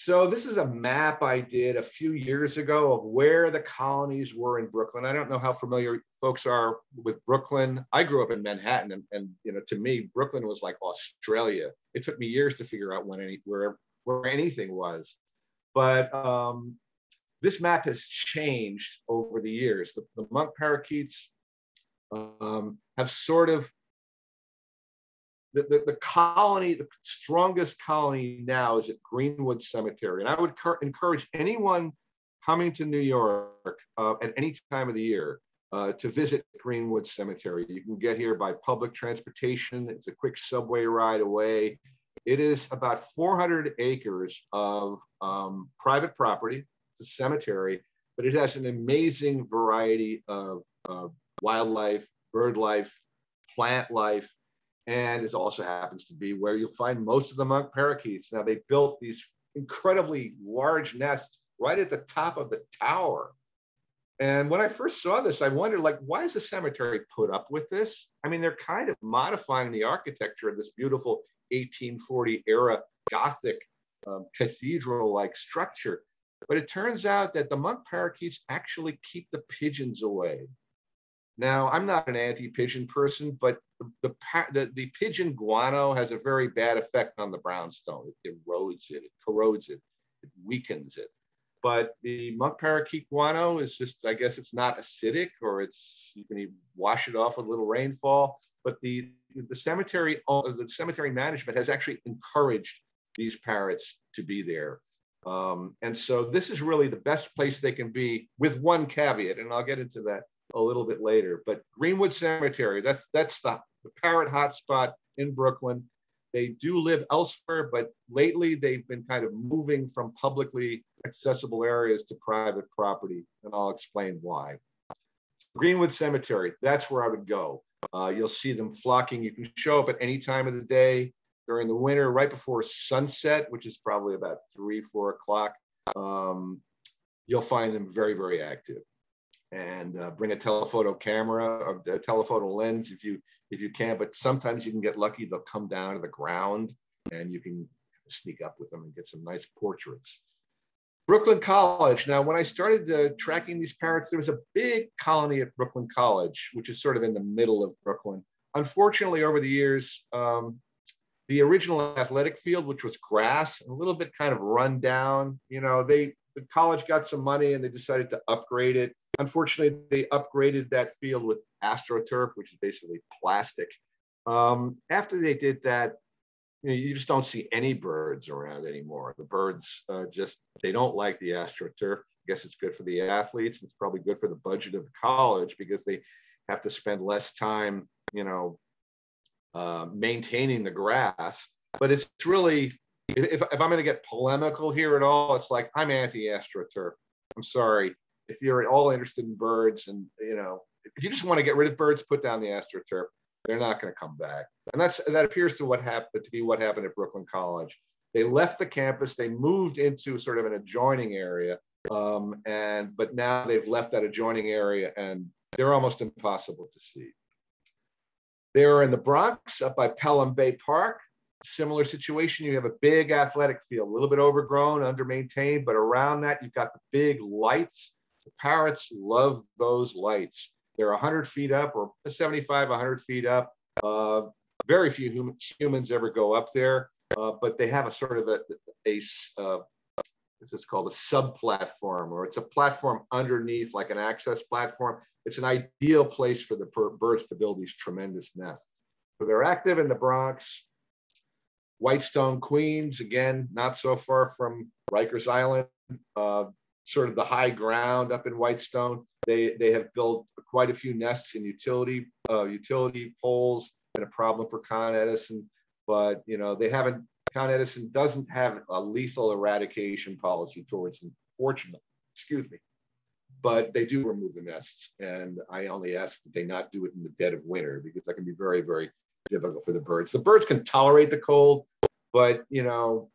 So this is a map I did a few years ago of where the colonies were in Brooklyn. I don't know how familiar folks are with Brooklyn. I grew up in Manhattan, and, and you know, to me, Brooklyn was like Australia. It took me years to figure out when any where where anything was. But um, this map has changed over the years. The, the monk parakeets um, have sort of the, the, the, colony, the strongest colony now is at Greenwood Cemetery. And I would encourage anyone coming to New York uh, at any time of the year uh, to visit Greenwood Cemetery. You can get here by public transportation. It's a quick subway ride away. It is about 400 acres of um, private property. It's a cemetery, but it has an amazing variety of, of wildlife, bird life, plant life, and it also happens to be where you'll find most of the monk parakeets. Now they built these incredibly large nests right at the top of the tower. And when I first saw this, I wondered, like, why is the cemetery put up with this? I mean, they're kind of modifying the architecture of this beautiful 1840 era Gothic um, cathedral-like structure. But it turns out that the monk parakeets actually keep the pigeons away. Now, I'm not an anti-pigeon person, but the, the, the, pigeon guano has a very bad effect on the brownstone. It erodes it, it corrodes it, it weakens it. But the monk parakeet guano is just, I guess it's not acidic or it's, you can wash it off with a little rainfall. But the, the cemetery, the cemetery management has actually encouraged these parrots to be there. Um, and so this is really the best place they can be with one caveat, and I'll get into that a little bit later. But Greenwood Cemetery, that's that's the, the parrot hotspot in Brooklyn. They do live elsewhere, but lately they've been kind of moving from publicly accessible areas to private property, and I'll explain why. Greenwood Cemetery, that's where I would go. Uh, you'll see them flocking. You can show up at any time of the day during the winter, right before sunset, which is probably about three, four o'clock. Um, you'll find them very, very active and uh, bring a telephoto camera or a telephoto lens if you if you can. But sometimes you can get lucky; they'll come down to the ground, and you can sneak up with them and get some nice portraits. Brooklyn College. Now, when I started uh, tracking these parrots, there was a big colony at Brooklyn College, which is sort of in the middle of Brooklyn. Unfortunately, over the years, um, the original athletic field, which was grass, a little bit kind of run down. You know, they the college got some money and they decided to upgrade it. Unfortunately, they upgraded that field with AstroTurf, which is basically plastic. Um, after they did that, you, know, you, just don't see any birds around anymore. The birds uh, just they don't like the AstroTurf. I guess it's good for the athletes. It's probably good for the budget of the college because they have to spend less time, you know, uh, maintaining the grass. But it's really if, if I'm going to get polemical here at all, it's like I'm anti-astroturf. I'm sorry. If you're at all interested in birds and, you know, if you just want to get rid of birds, put down the astroturf. They're not going to come back. And that's that appears to what happened to be what happened at Brooklyn College. They left the campus. They moved into sort of an adjoining area. Um, and but now they've left that adjoining area and they're almost impossible to see. They're in the Bronx up by Pelham Bay Park similar situation. You have a big athletic field, a little bit overgrown, under maintained, but around that you've got the big lights. The parrots love those lights. They're 100 feet up or 75, 100 feet up. Uh, very few hum humans ever go up there, uh, but they have a sort of a, a uh, this is called a sub platform, or it's a platform underneath, like an access platform. It's an ideal place for the birds to build these tremendous nests. So they're active in the Bronx, Whitestone, Queens, again, not so far from Rikers Island, uh, sort of the high ground up in Whitestone. They, they have built quite a few nests in utility, uh, utility poles and a problem for Con Edison. But, you know, they haven't, Con Edison doesn't have a lethal eradication policy towards them, fortunately, excuse me. But they do remove the nests. And I only ask that they not do it in the dead of winter because that can be very, very difficult for the birds. The birds can tolerate the cold, but you know,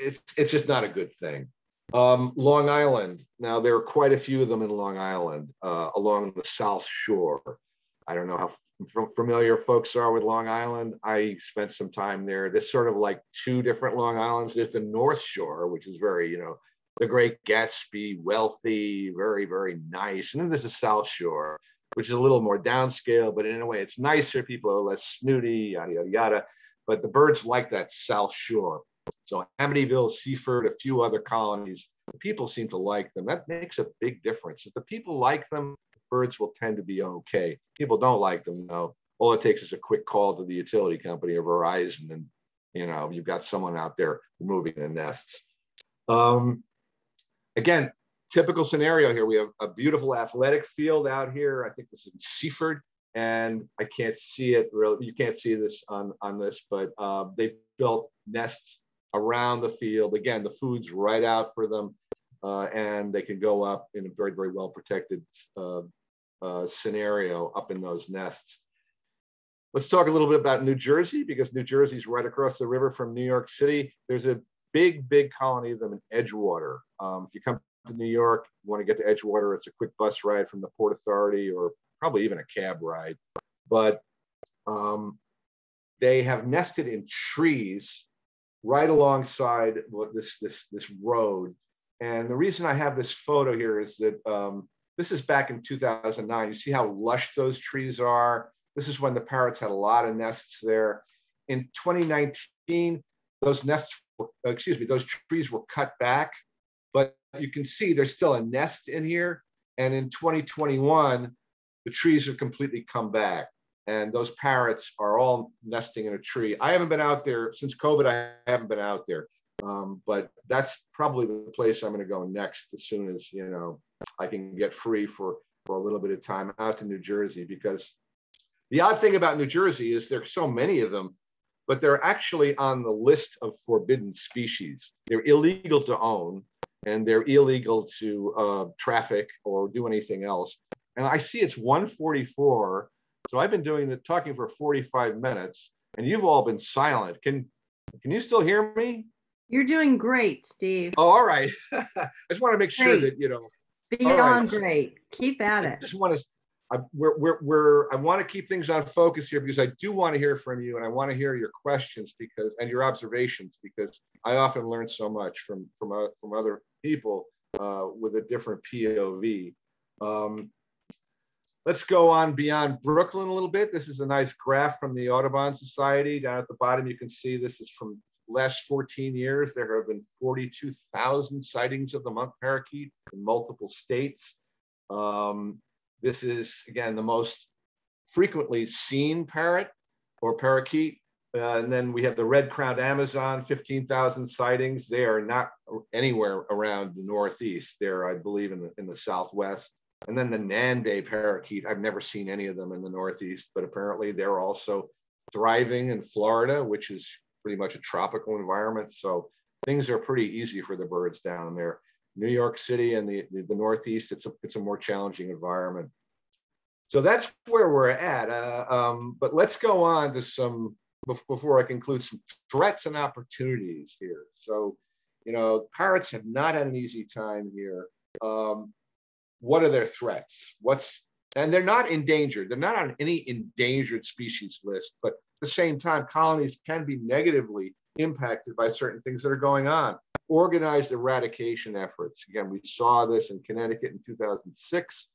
it's it's just not a good thing. Um, Long Island. Now there are quite a few of them in Long Island uh, along the South Shore. I don't know how familiar folks are with Long Island. I spent some time there. There's sort of like two different Long Islands. There's the North Shore, which is very, you know, the Great Gatsby, wealthy, very, very nice. And then there's the South Shore, which is a little more downscale, but in a way it's nicer. People are less snooty, yada, yada, yada. But the birds like that South Shore. So Amityville, Seaford, a few other colonies, the people seem to like them. That makes a big difference. If the people like them, birds will tend to be okay. People don't like them, though. All it takes is a quick call to the utility company or Verizon, and you know you've got someone out there removing the nests. Um, again, typical scenario here. We have a beautiful athletic field out here. I think this is in Seaford, and I can't see it really. You can't see this on on this, but uh, they built nests around the field. Again, the food's right out for them, uh, and they can go up in a very very well protected uh, uh scenario up in those nests. Let's talk a little bit about New Jersey because New Jersey is right across the river from New York City. There's a big, big colony of them in Edgewater. Um, if you come to New York, you want to get to Edgewater, it's a quick bus ride from the Port Authority or probably even a cab ride. But um, they have nested in trees right alongside this, this, this road. And the reason I have this photo here is that um, this is back in 2009. You see how lush those trees are? This is when the parrots had a lot of nests there. In 2019, those nests, were, excuse me, those trees were cut back, but you can see there's still a nest in here. And in 2021, the trees have completely come back and those parrots are all nesting in a tree. I haven't been out there since COVID. I haven't been out there, um, but that's probably the place I'm going to go next as soon as you know I can get free for for a little bit of time out to New Jersey because the odd thing about New Jersey is there's so many of them, but they're actually on the list of forbidden species. They're illegal to own and they're illegal to uh, traffic or do anything else. And I see it's 144. So I've been doing the talking for 45 minutes and you've all been silent. Can can you still hear me? You're doing great, Steve. Oh, all right. I just want to make sure great. that you know. Beyond right. great. Keep at it. I just want to I, we're, we're, we're, I want to keep things on focus here because I do want to hear from you and I want to hear your questions because and your observations because I often learn so much from from uh, from other people uh, with a different POV. Um, let's go on beyond Brooklyn a little bit. This is a nice graph from the Audubon Society. Down at the bottom, you can see this is from last 14 years. There have been 42,000 sightings of the monk parakeet in multiple states. Um, this is, again, the most frequently seen parrot or parakeet. Uh, and then we have the red-crowned Amazon, 15,000 sightings. They are not anywhere around the Northeast. They're, I believe, in the, in the Southwest. And then the Nanday parakeet, I've never seen any of them in the Northeast, but apparently they're also thriving in Florida, which is pretty much a tropical environment. So things are pretty easy for the birds down there. New York City and the, the, the, Northeast, it's a, it's a more challenging environment. So that's where we're at. Uh, um, but let's go on to some, before I conclude, some threats and opportunities here. So, you know, parrots have not had an easy time here. Um, what are their threats? What's, and they're not endangered. They're not on any endangered species list, but at the same time, colonies can be negatively impacted by certain things that are going on organized eradication efforts. Again, we saw this in Connecticut in 2006.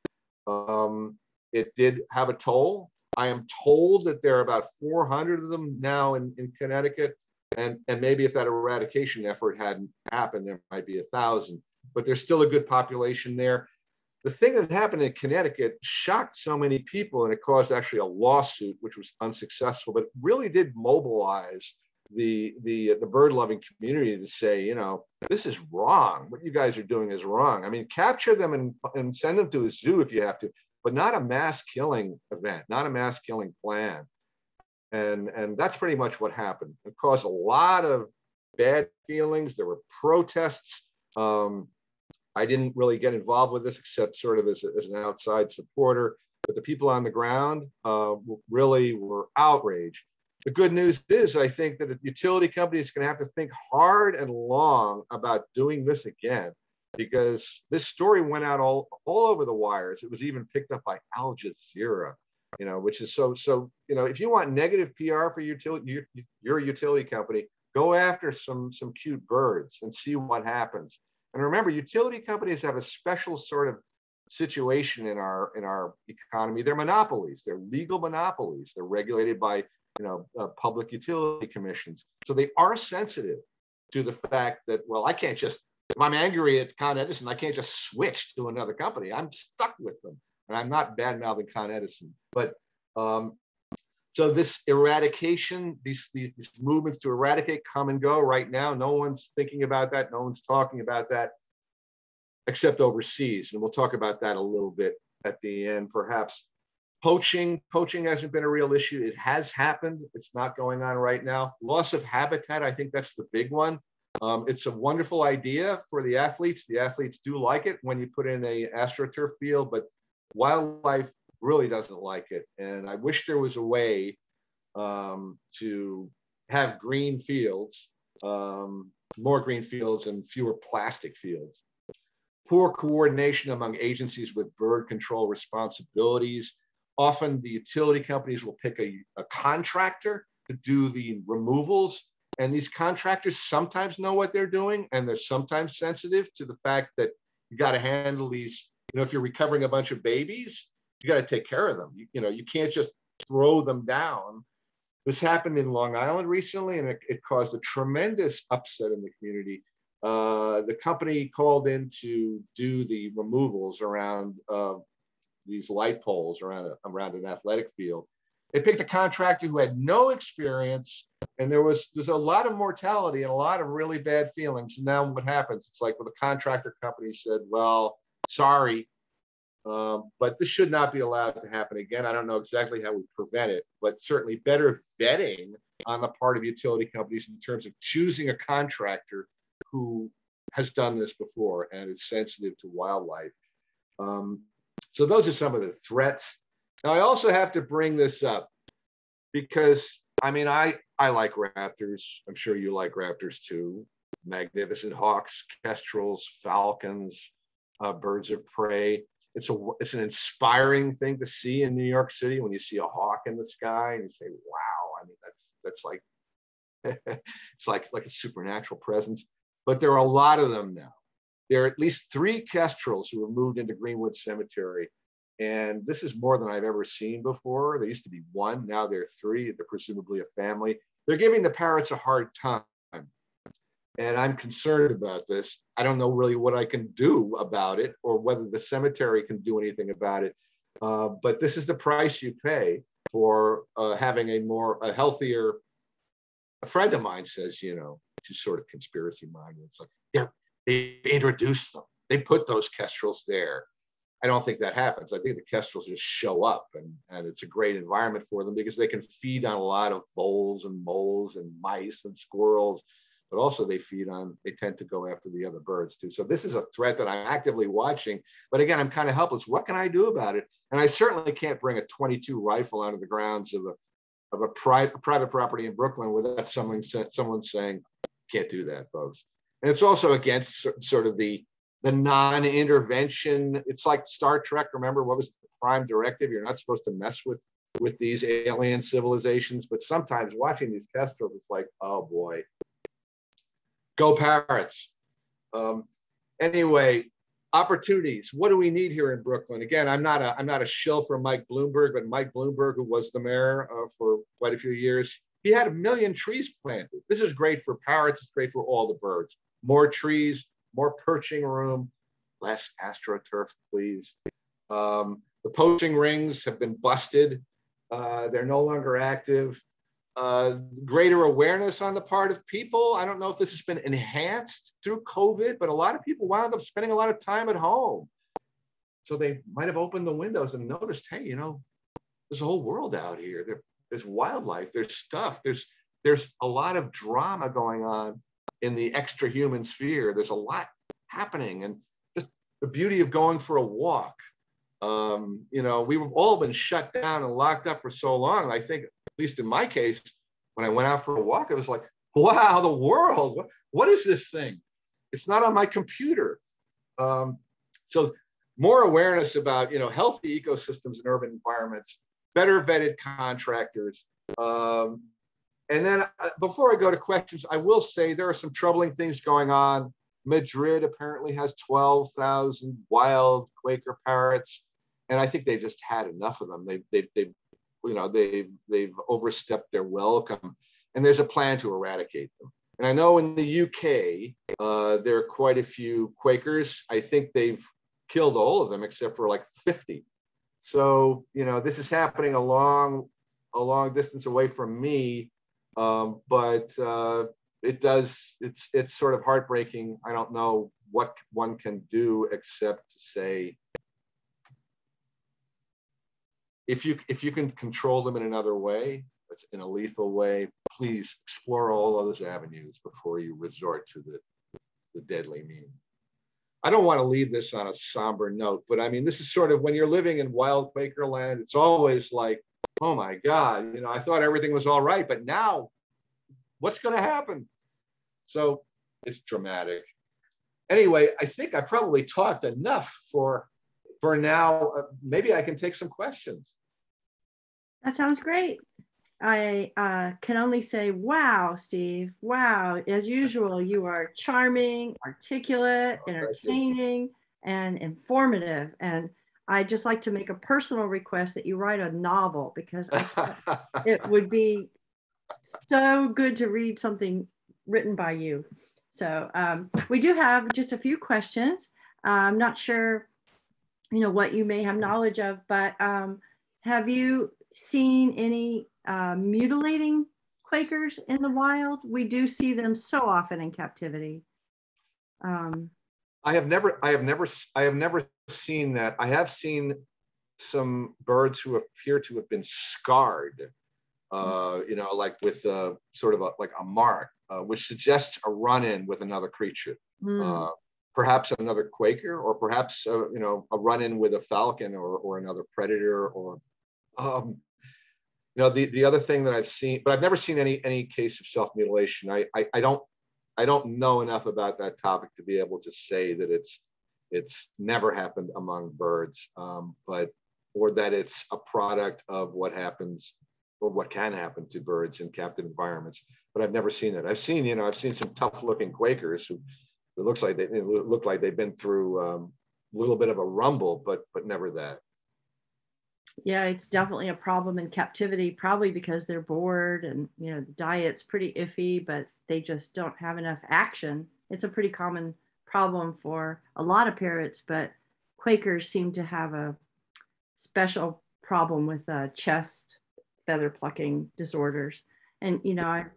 Um, it did have a toll. I am told that there are about 400 of them now in, in Connecticut. And, and maybe if that eradication effort hadn't happened, there might be a thousand, but there's still a good population there. The thing that happened in Connecticut shocked so many people and it caused actually a lawsuit, which was unsuccessful, but really did mobilize the the the bird loving community to say, you know, this is wrong. What you guys are doing is wrong. I mean, capture them and, and send them to a zoo if you have to, but not a mass killing event, not a mass killing plan. And and that's pretty much what happened. It caused a lot of bad feelings. There were protests. Um, I didn't really get involved with this except sort of as, a, as an outside supporter. But the people on the ground uh, really were outraged the good news is, I think that a utility company is going to have to think hard and long about doing this again because this story went out all, all over the wires. It was even picked up by Al Jazeera, you know, which is so, so, you know, if you want negative PR for utility, your, your utility company, go after some, some cute birds and see what happens. And remember, utility companies have a special sort of situation in our in our economy. They're monopolies. They're legal monopolies. They're regulated by you know, uh, public utility commissions. So they are sensitive. to the fact that, well, I can't just, if I'm angry at Con Edison, I can't just switch to another company. I'm stuck with them. And I'm not bad mouthing Con Edison. But um, so this eradication, these, these, these movements to eradicate come and go right now. No one's thinking about that. No one's talking about that except overseas. And we'll talk about that a little bit at the end, perhaps. Poaching, poaching hasn't been a real issue. It has happened. It's not going on right now. Loss of habitat, I think that's the big one. Um, it's a wonderful idea for the athletes. The athletes do like it when you put in a astroturf field, but wildlife really doesn't like it. And I wish there was a way um, to have green fields, um, more green fields and fewer plastic fields. Poor coordination among agencies with bird control responsibilities. Often the utility companies will pick a, a contractor to do the removals. And these contractors sometimes know what they're doing and they're sometimes sensitive to the fact that you got to handle these. You know, if you're recovering a bunch of babies, you got to take care of them. You, you know, you can't just throw them down. This happened in Long Island recently, and it, it caused a tremendous upset in the community. Uh, the company called in to do the removals around uh, these light poles around, a, around an athletic field. They picked a contractor who had no experience, and there was there's a lot of mortality and a lot of really bad feelings. And now what happens? It's like well, the contractor company said, "Well, sorry, um, but this should not be allowed to happen again. I don't know exactly how we prevent it, but certainly better vetting on the part of utility companies in terms of choosing a contractor who has done this before and is sensitive to wildlife. Um, so those are some of the threats. Now I also have to bring this up because I mean I I like raptors. I'm sure you like raptors too. Magnificent hawks, kestrels, falcons, uh, birds of prey it's a it's an inspiring thing to see in New York City when you see a hawk in the sky and you say, "Wow!" I mean, that's that's like it's like like a supernatural presence. But there are a lot of them now. There are at least three kestrels who were moved into Greenwood Cemetery, and this is more than I've ever seen before. There used to be one, now there are three. They're presumably a family. They're giving the parrots a hard time and I'm concerned about this. I don't know really what I can do about it or whether the cemetery can do anything about it. Uh, but this is the price you pay for uh, having a more a healthier. A friend of mine says, you know, she's sort of conspiracy minded. It's like they they introduced them. They put those kestrels there. I don't think that happens. I think the kestrels just show up and, and it's a great environment for them because they can feed on a lot of voles and moles and mice and squirrels but also they feed on, they tend to go after the other birds too. So this is a threat that I'm actively watching. But again, I'm kind of helpless. What can I do about it? And I certainly can't bring a 22 rifle onto the grounds of a of a private private property in Brooklyn without someone someone saying, can't do that, folks. And it's also against sort of the the non-intervention. It's like Star Trek. Remember what was the prime directive? You're not supposed to mess with with these alien civilizations. But sometimes watching these kestrels, it's like, oh boy, Go Parrots. Um, anyway, opportunities. What do we need here in Brooklyn? Again, I'm not a I'm not a shill for Mike Bloomberg, but Mike Bloomberg, who was the mayor uh, for quite a few years, he had a million trees planted. This is great for parrots. It's great for all the birds. More trees, more perching room, less astroturf, please. Um, the poaching rings have been busted. Uh, they're no longer active uh, greater awareness on the part of people. I don't know if this has been enhanced through COVID, but a lot of people wound up spending a lot of time at home. So they might have opened the windows and noticed, hey, you know, there's a whole world out here. There, there's wildlife, there's stuff, there's there's a lot of drama going on in the extra human sphere. There's a lot happening, and just the beauty of going for a walk. Um, you know, we've all been shut down and locked up for so long. I think least in my case, when I went out for a walk, it was like, wow, the world, what, what is this thing? It's not on my computer. Um, so more awareness about, you know, healthy ecosystems and urban environments, better vetted contractors. Um, and then uh, before I go to questions, I will say there are some troubling things going on. Madrid apparently has 12,000 wild Quaker parrots, and I think they've just had enough of them. They've, they've, they've you know they've they've overstepped their welcome and there's a plan to eradicate them and I know in the UK, uh, there are quite a few Quakers. I think they've killed all of them except for like 50. So, you know, this is happening a long, a long distance away from me. Um, but uh, it does, it's, it's sort of heartbreaking. I don't know what one can do except to say, if you, if you can control them in another way, in a lethal way, please explore all those avenues before you resort to the, the deadly means. I don't want to leave this on a somber note, but I mean, this is sort of when you're living in wild Quaker land, it's always like, oh my God, you know, I thought everything was all right, but now what's going to happen? So it's dramatic. Anyway, I think I probably talked enough for for now. Uh, maybe I can take some questions. That sounds great. I uh, can only say, wow, Steve, wow. As usual, you are charming, articulate, oh, entertaining, and informative. And I'd just like to make a personal request that you write a novel because it would be so good to read something written by you. So um, we do have just a few questions. Uh, I'm not sure, you know, what you may have knowledge of, but um, have you seen any uh, mutilating Quakers in the wild. We do see them so often in captivity. Um, I have never, I have never, I have never seen that. I have seen some birds who appear to have been scarred, uh, you know, like with a, sort of a, like a mark, uh, which suggests a run-in with another creature. Mm. perhaps another Quaker, or perhaps uh, you know a run-in with a falcon or, or another predator, or um, you know, the, the other thing that I've seen, but I've never seen any any case of self mutilation. I, I I don't I don't know enough about that topic to be able to say that it's it's never happened among birds, um, but or that it's a product of what happens or what can happen to birds in captive environments. But I've never seen it. I've seen you know I've seen some tough looking Quakers who it looks like they look like they've been through um, a little bit of a rumble, but but never that yeah, it's definitely a problem in captivity, probably because they're bored and you know the diet's pretty iffy, but they just don't have enough action. It's a pretty common problem for a lot of parrots, but Quakers seem to have a special problem with uh, chest feather plucking disorders. And you know, I've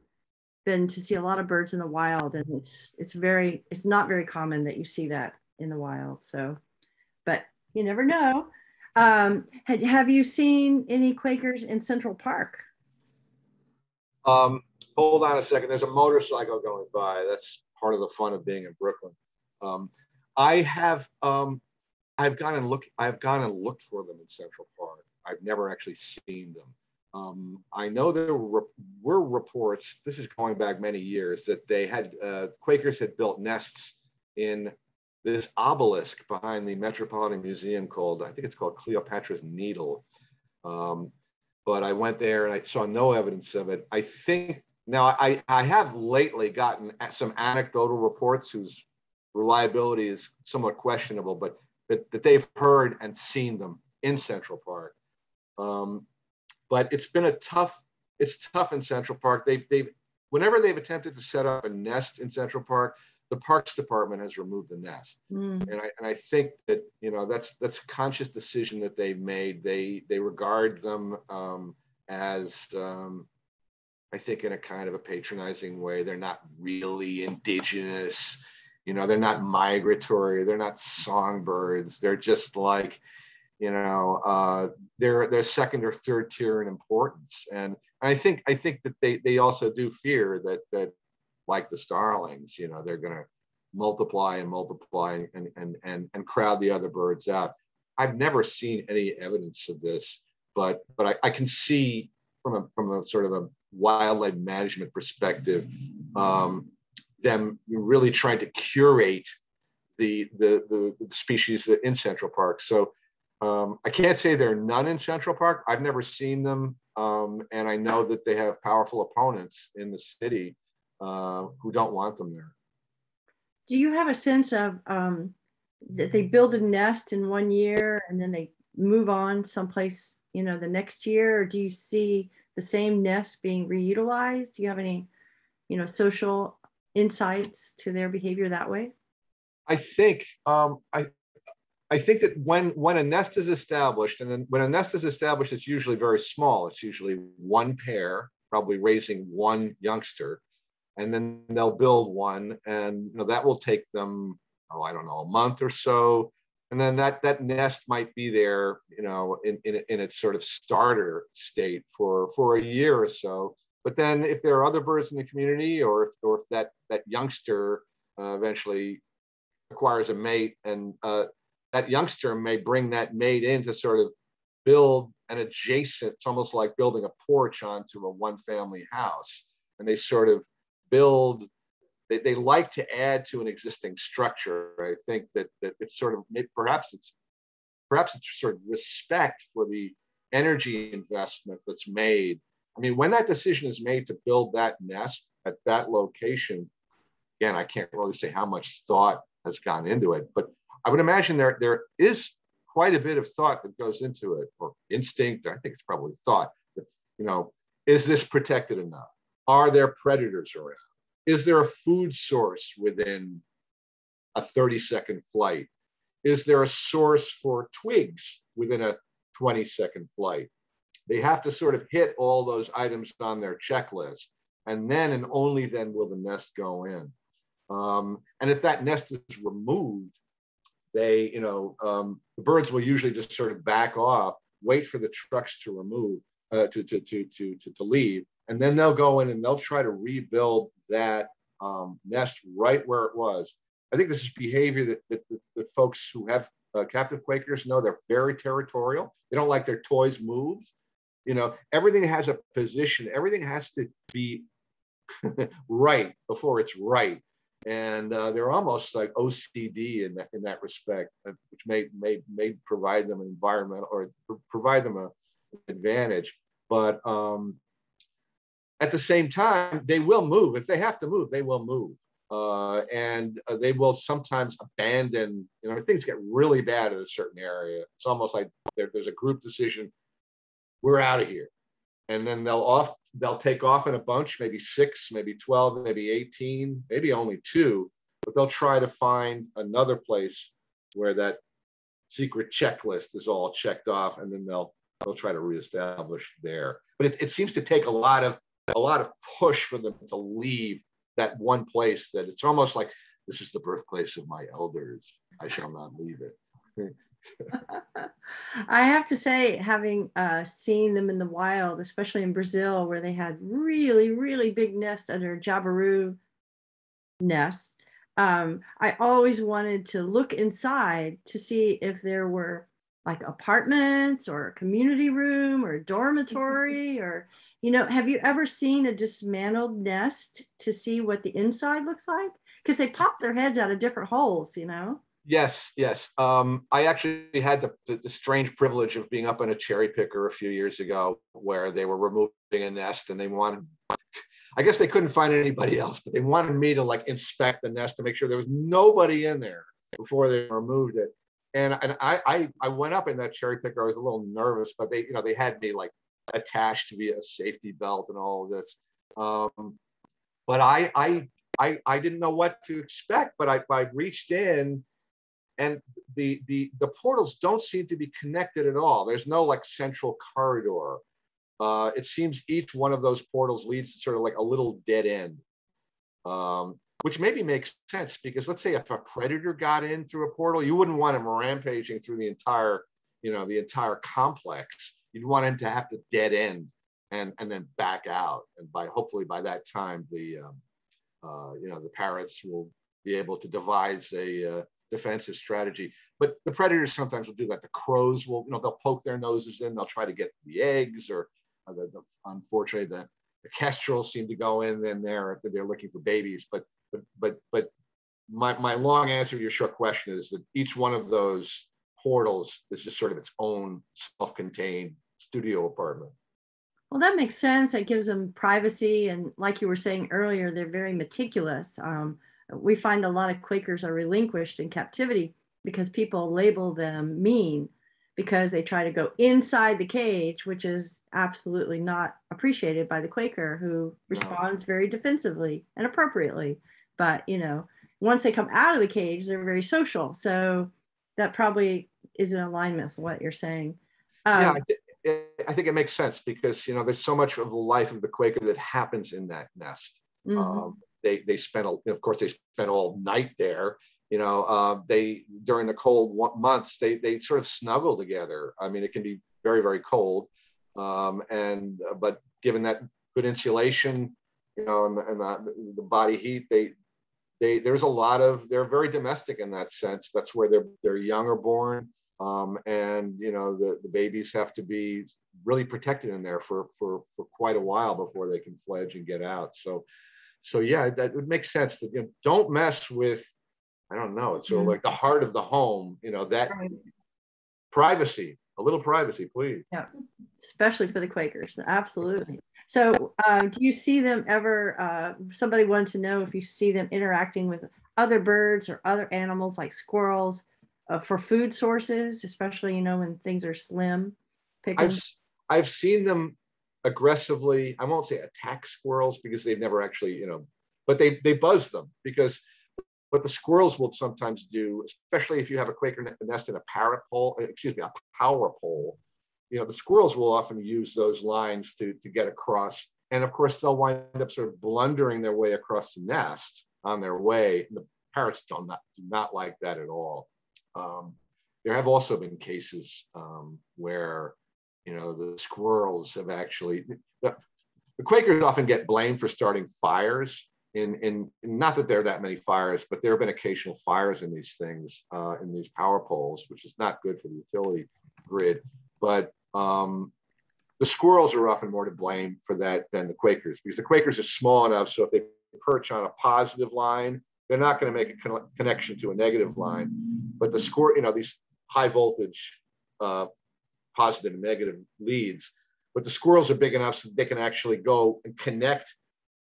been to see a lot of birds in the wild, and it's it's very it's not very common that you see that in the wild. So, but you never know. Um, had, have you seen any Quakers in Central Park? Um, hold on a second. There's a motorcycle going by. That's part of the fun of being in Brooklyn. Um, I have um, I've gone and looked I've gone and looked for them in Central Park. I've never actually seen them. Um, I know there were, were, reports. This is going back many years that they had uh, Quakers had built nests in this obelisk behind the Metropolitan Museum called, I think it's called Cleopatra's Needle. Um, but I went there and I saw no evidence of it. I think now I, I have lately gotten some anecdotal reports whose reliability is somewhat questionable, but that, that they've heard and seen them in Central Park. Um, but it's been a tough, it's tough in Central Park. They've, they've, whenever they've attempted to set up a nest in Central Park, the Parks Department has removed the nest, mm. and I and I think that you know that's that's a conscious decision that they've made. They they regard them um, as um, I think in a kind of a patronizing way. They're not really indigenous, you know. They're not migratory. They're not songbirds. They're just like you know uh, they're they're second or third tier in importance and I think I think that they they also do fear that that like the starlings, you know, they're going to multiply and multiply and, and, and, and crowd the other birds out. I've never seen any evidence of this, but, but I, I can see from a, from a sort of a wildlife management perspective, um, them really trying to curate the, the, the, species in Central Park. So um, I can't say there are none in Central Park. I've never seen them. Um, and I know that they have powerful opponents in the city uh, who don't want them there. Do you have a sense of um, that they build a nest in one year and then they move on someplace, you know, the next year, or do you see the same nest being reutilized? Do you have any, you know, social insights to their behavior that way? I think um, I I think that when when a nest is established, and then when a nest is established, it's usually very small. It's usually one pair, probably raising one youngster, and then they'll build one, and you know that will take them oh I don't know a month or so, and then that that nest might be there you know in in, in its sort of starter state for for a year or so. But then if there are other birds in the community, or if or if that that youngster uh, eventually acquires a mate and uh, that youngster may bring that mate in to sort of build an adjacent, it's almost like building a porch onto a one family house. And they sort of build, they, they like to add to an existing structure. I think that, that it's sort of, perhaps it's, perhaps it's sort of respect for the energy investment that's made. I mean, when that decision is made to build that nest at that location, again, I can't really say how much thought has gone into it. But I would imagine there, there is quite a bit of thought that goes into it, or instinct. I think it's probably thought. That, you know, is this protected enough? Are there predators around? Is there a food source within a 30 second flight? Is there a source for twigs within a 20 second flight? They have to sort of hit all those items on their checklist. And then and only then will the nest go in. Um, and if that nest is removed, they, you know, um, the birds will usually just sort of back off, wait for the trucks to remove, uh, to, to, to, to, to, to leave, and then they'll go in and they'll try to rebuild that um, nest right where it was. I think this is behavior that, that, that, that folks who have uh, captive Quakers know they're very territorial. They don't like their toys moved. You know, everything has a position. Everything has to be right before it's right and uh, they're almost like OCD in that in that respect, uh, which may may may provide them an environmental or provide them an advantage. But um, at the same time, they will move if they have to move. They will move, uh, and uh, they will sometimes abandon. You know, things get really bad in a certain area. It's almost like there, there's a group decision. We're out of here, and then they'll off they'll take off in a bunch, maybe six, maybe 12, maybe 18, maybe only two, but they'll try to find another place where that secret checklist is all checked off and then they'll they'll try to reestablish there. But it, it seems to take a lot of a lot of push for them to leave that one place that it's almost like this is the birthplace of my elders. I shall not leave it. I have to say, having uh, seen them in the wild, especially in Brazil, where they had really, really big nests under Jabiru nests, um, I always wanted to look inside to see if there were like apartments or a community room or a dormitory or you know have you ever seen a dismantled nest to see what the inside looks like because they pop their heads out of different holes you know Yes, yes. Um, I actually had the, the, the, strange privilege of being up in a cherry picker a few years ago where they were removing a nest and they wanted, I guess they couldn't find anybody else, but they wanted me to like inspect the nest to make sure there was nobody in there before they removed it. And, and I, I, I went up in that cherry picker. I was a little nervous, but they, you know, they had me like attached via a safety belt and all of this. Um, but I, I, I, I didn't know what to expect, but I, I reached in and the the the portals don't seem to be connected at all. There's no like central corridor. Uh, it seems each one of those portals leads to sort of like a little dead end. Um, which maybe makes sense because let's say if a predator got in through a portal you wouldn't want him rampaging through the entire you know the entire complex you'd want him to have to dead end and and then back out and by hopefully by that time the um, uh, you know the parrots will be able to devise a uh, defensive strategy. But the predators sometimes will do that. The crows will, you know, they'll poke their noses in, they'll try to get the eggs, or uh, the, the, unfortunately, the, the kestrels seem to go in then there they're looking for babies. But but but but my, my long answer to your short question is that each one of those portals is just sort of its own self-contained studio apartment. Well, that makes sense. It gives them privacy, and like you were saying earlier, they're very meticulous. Um, we find a lot of Quakers are relinquished in captivity because people label them mean because they try to go inside the cage, which is absolutely not appreciated by the Quaker who responds very defensively and appropriately but you know, once they come out of the cage, they're very social. So that probably is in alignment with what you're saying. Um, yeah, I, th- I, think it makes sense because you know there's so much of the life of the Quaker that happens in that nest. Mm-hmm. Um, they they spend, of course, they spend all night there. You know, uh, they during the cold months they they sort of snuggle together. I mean, it can be very very cold, um, and uh, but given that good insulation, you know, and, and the, the body heat, they they there's a lot of they're very domestic in that sense. That's where their their young are younger born. Um, and you know the, the babies have to be really protected in there for, for for quite a while before they can fledge and get out. So so yeah, that would make sense. That, you know, don't mess with I don't know. It's sort of like the heart of the home. You know that right. privacy, a little privacy, please. Yeah, especially for the Quakers. Absolutely. So, uh, do you see them ever? Uh, somebody wanted to know if you see them interacting with other birds or other animals like squirrels uh, for food sources, especially you know when things are slim. I've, I've seen them aggressively. I won't say attack squirrels because they've never actually you know, but they they buzz them because what the squirrels will sometimes do, especially if you have a Quaker nest in a parrot pole, excuse me, a power pole, you know, the squirrels will often use those lines to, to get across. And of course, they'll wind up sort of blundering their way across the nest on their way. And the parrots do not, do not like that at all. Um, there have also been cases um, where, you know, the squirrels have actually, the, Quakers often get blamed for starting fires in, in not that there are that many fires, but there have been occasional fires in these things, uh, in these power poles, which is not good for the utility grid. But um, the squirrels are often more to blame for that than the Quakers because the Quakers are small enough. So if they perch on a positive line, they're not going to make a con- connection to a negative line. But the squirrel, you know, these high voltage uh, positive and negative leads, but the squirrels are big enough so they can actually go and connect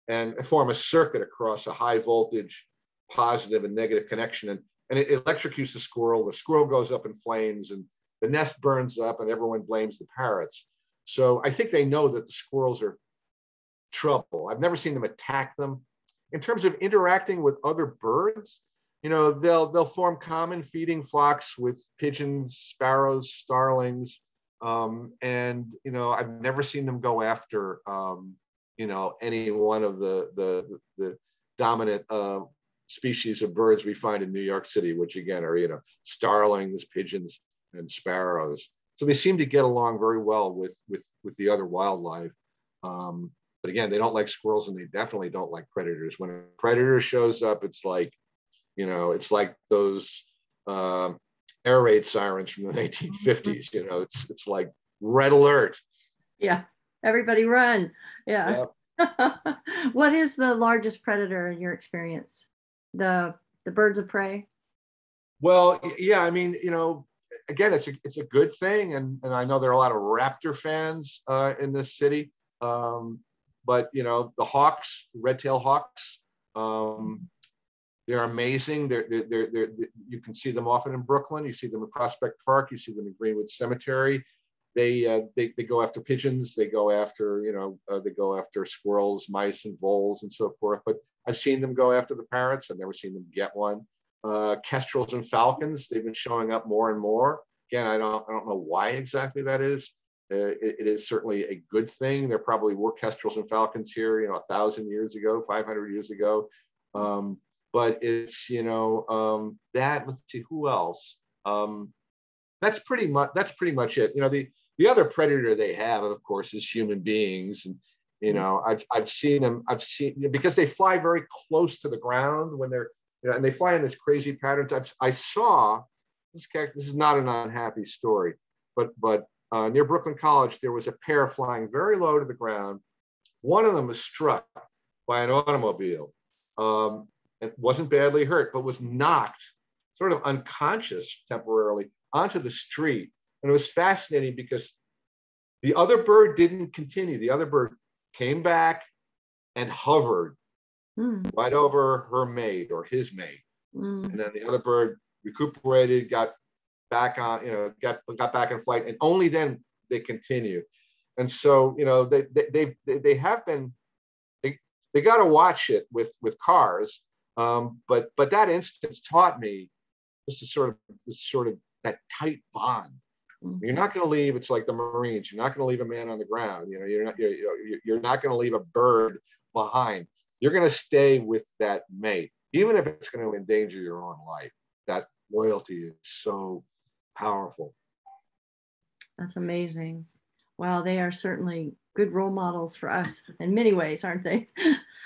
and form a circuit across a high voltage positive and negative connection. And, and it electrocutes the squirrel. The squirrel goes up in flames and the nest burns up and everyone blames the parrots. So I think they know that the squirrels are trouble. I've never seen them attack them. In terms of interacting with other birds, you know, they'll they'll form common feeding flocks with pigeons, sparrows, starlings, um, and you know, I've never seen them go after um, you know any one of the the the dominant uh, species of birds we find in New York City, which again are you know starlings, pigeons, and sparrows. So they seem to get along very well with with with the other wildlife. Um, but again, they don't like squirrels, and they definitely don't like predators. When a predator shows up, it's like, you know, it's like those uh, air raid sirens from the 1950s. You know, it's it's like red alert. Yeah, everybody run. Yeah. Yep. what is the largest predator in your experience? The the birds of prey. Well, yeah, I mean, you know, again, it's a, it's a good thing. And, and I know there are a lot of Raptor fans uh, in this city. Um, but, you know, the Hawks, red tail Hawks, um, they're amazing. They're, they're, they're, they're, you can see them often in Brooklyn. You see them in Prospect Park. You see them in Greenwood Cemetery. They, uh, they, they go after pigeons. They go after, you know, uh, they go after squirrels, mice, and voles and so forth. But I've seen them go after the parrots. I've never seen them get one uh, kestrels and falcons. They've been showing up more and more. Again, I don't, I don't know why exactly that is. Uh, it, it is certainly a good thing. There probably were kestrels and falcons here, you know, a thousand years ago, 500 years ago. Um, but it's, you know, um, that, let's see, who else? Um, that's pretty much, that's pretty much it. You know, the, the other predator they have, of course, is human beings. And, you know, I've, I've seen them, I've seen, because they fly very close to the ground when they're, you know, and they fly in this crazy patterns. I've, I saw this. This is not an unhappy story, but but uh, near Brooklyn College, there was a pair flying very low to the ground. One of them was struck by an automobile. Um, it wasn't badly hurt, but was knocked sort of unconscious temporarily onto the street. And it was fascinating because the other bird didn't continue. The other bird came back and hovered mm. right over her mate or his mate. Mm. And then the other bird recuperated, got back on, you know, got got back in flight, and only then they continue. And so, you know, they they they they have been they, they got to watch it with with cars. Um, but but that instance taught me just to sort of sort of that tight bond. You're not going to leave. It's like the Marines. You're not going to leave a man on the ground. You know, you're not you're, you're not going to leave a bird behind. You're going to stay with that mate, even if it's going to endanger your own life. That loyalty is so powerful. That's amazing. Well, they are certainly good role models for us in many ways, aren't they?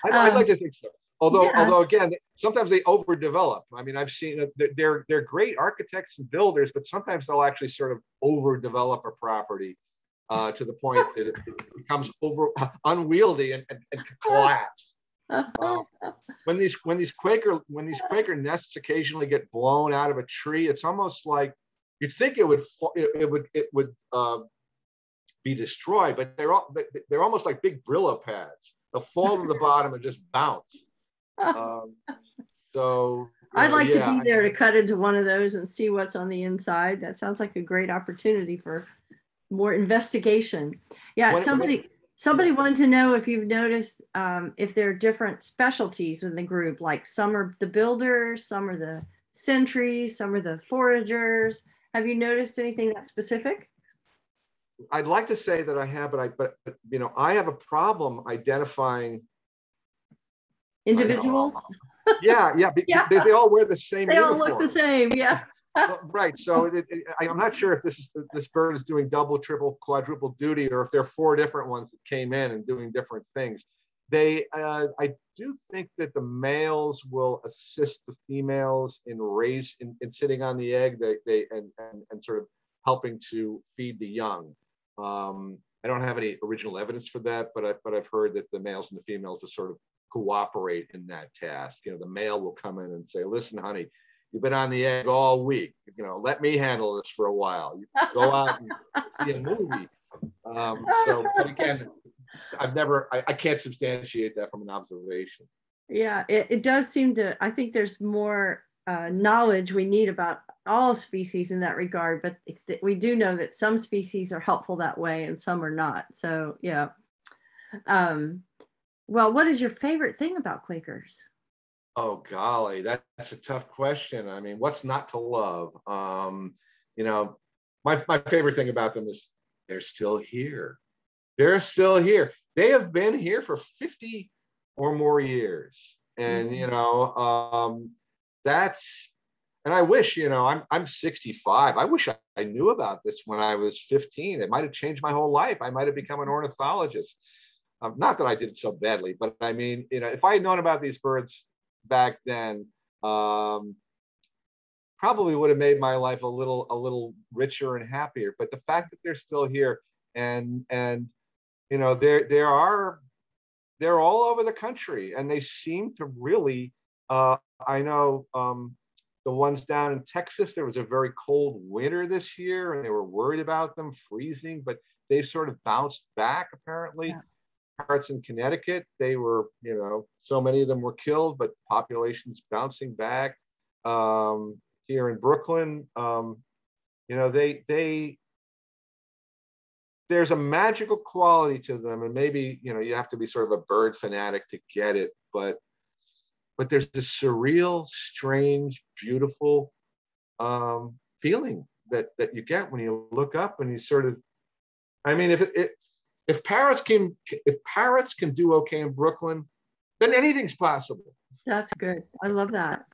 I'd, um, I'd like to think so. Although, yeah. although again, sometimes they overdevelop. I mean, I've seen they're they're great architects and builders, but sometimes they'll actually sort of overdevelop a property uh, to the point that it, it becomes over unwieldy and, and, and collapse. Um, when these when these Quaker when these Quaker nests occasionally get blown out of a tree, it's almost like you'd think it would it, it would it would uh, be destroyed, but they're all, they're almost like big Brillo pads. They'll fall to the bottom and just bounce. Um, so I'd like yeah, to be there to cut into one of those and see what's on the inside. That sounds like a great opportunity for more investigation. Yeah, when, somebody when, somebody wanted to know if you've noticed um, if there are different specialties in the group, like some are the builders, some are the sentries, some are the foragers. Have you noticed anything that specific? I'd like to say that I have, but I but, but you know I have a problem identifying individuals. yeah, yeah, yeah. They, they, all wear the same. They uniform. all look the same. Yeah. right. So it, it, I'm not sure if this is, this bird is doing double, triple, quadruple duty, or if there are four different ones that came in and doing different things. They, uh, I do think that the males will assist the females in raise in, in sitting on the egg. They, they and, and and sort of helping to feed the young. Um, I don't have any original evidence for that, but I, but I've heard that the males and the females will sort of cooperate in that task. You know, the male will come in and say, "Listen, honey, you've been on the egg all week. You know, let me handle this for a while. You go out and see a movie." Um, so, but again, I've never, I, I, can't substantiate that from an observation. Yeah, it, it does seem to. I think there's more uh, knowledge we need about all species in that regard, but we do know that some species are helpful that way and some are not. So yeah. Um, well, what is your favorite thing about Quakers? Oh golly, that, that's a tough question. I mean, what's not to love? Um, you know, my, my favorite thing about them is they're still here. They're still here. They have been here for 50 or more years. And, you mm-hmm. know, um, that's and I wish, you know, I'm I'm 65. I wish I, I knew about this when I was 15. It might have changed my whole life. I might have become an ornithologist. Um, not that I did it so badly, but I mean, you know, if I had known about these birds back then, um, probably would have made my life a little a little richer and happier. But the fact that they're still here and and you know, there there are they're all over the country and they seem to really uh, I know um, the ones down in Texas, there was a very cold winter this year and they were worried about them freezing, but they sort of bounced back apparently. Yeah. Parrots in Connecticut, they were, you know, so many of them were killed, but populations bouncing back. Um, here in Brooklyn, um, you know, they they there's a magical quality to them, and maybe you know you have to be sort of a bird fanatic to get it, but but there's this surreal, strange, beautiful um, feeling that that you get when you look up and you sort of, I mean, if it, it if parrots can if parrots can do okay in Brooklyn, then anything's possible. That's good. I love that.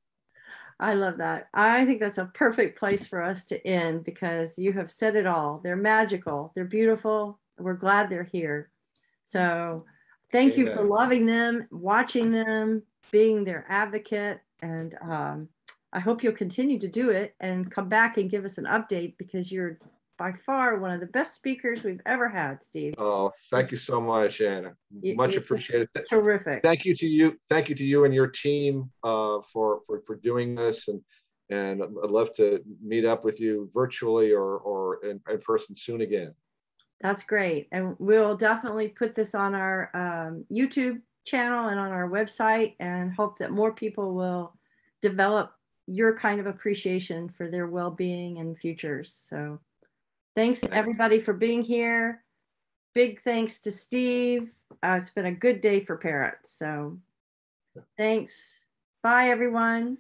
I love that. I think that's a perfect place for us to end because you have said it all. They're magical. They're beautiful. We're glad they're here. So thank Amen. you for loving them, watching them, being their advocate. And um, I hope you'll continue to do it and come back and give us an update because you're by far one of the best speakers we've ever had, Steve. Oh, thank you so much, Anna. Much appreciated. Terrific. Thank you to you. Thank you to you and your team uh, for, for for doing this. And and I'd love to meet up with you virtually or or in, in person soon again. That's great, and we'll definitely put this on our um, YouTube channel and on our website and hope that more people will develop your kind of appreciation for their well-being and futures. So thanks everybody for being here. Big thanks to Steve. Uh, it's been a good day for parents. So thanks. Bye, everyone.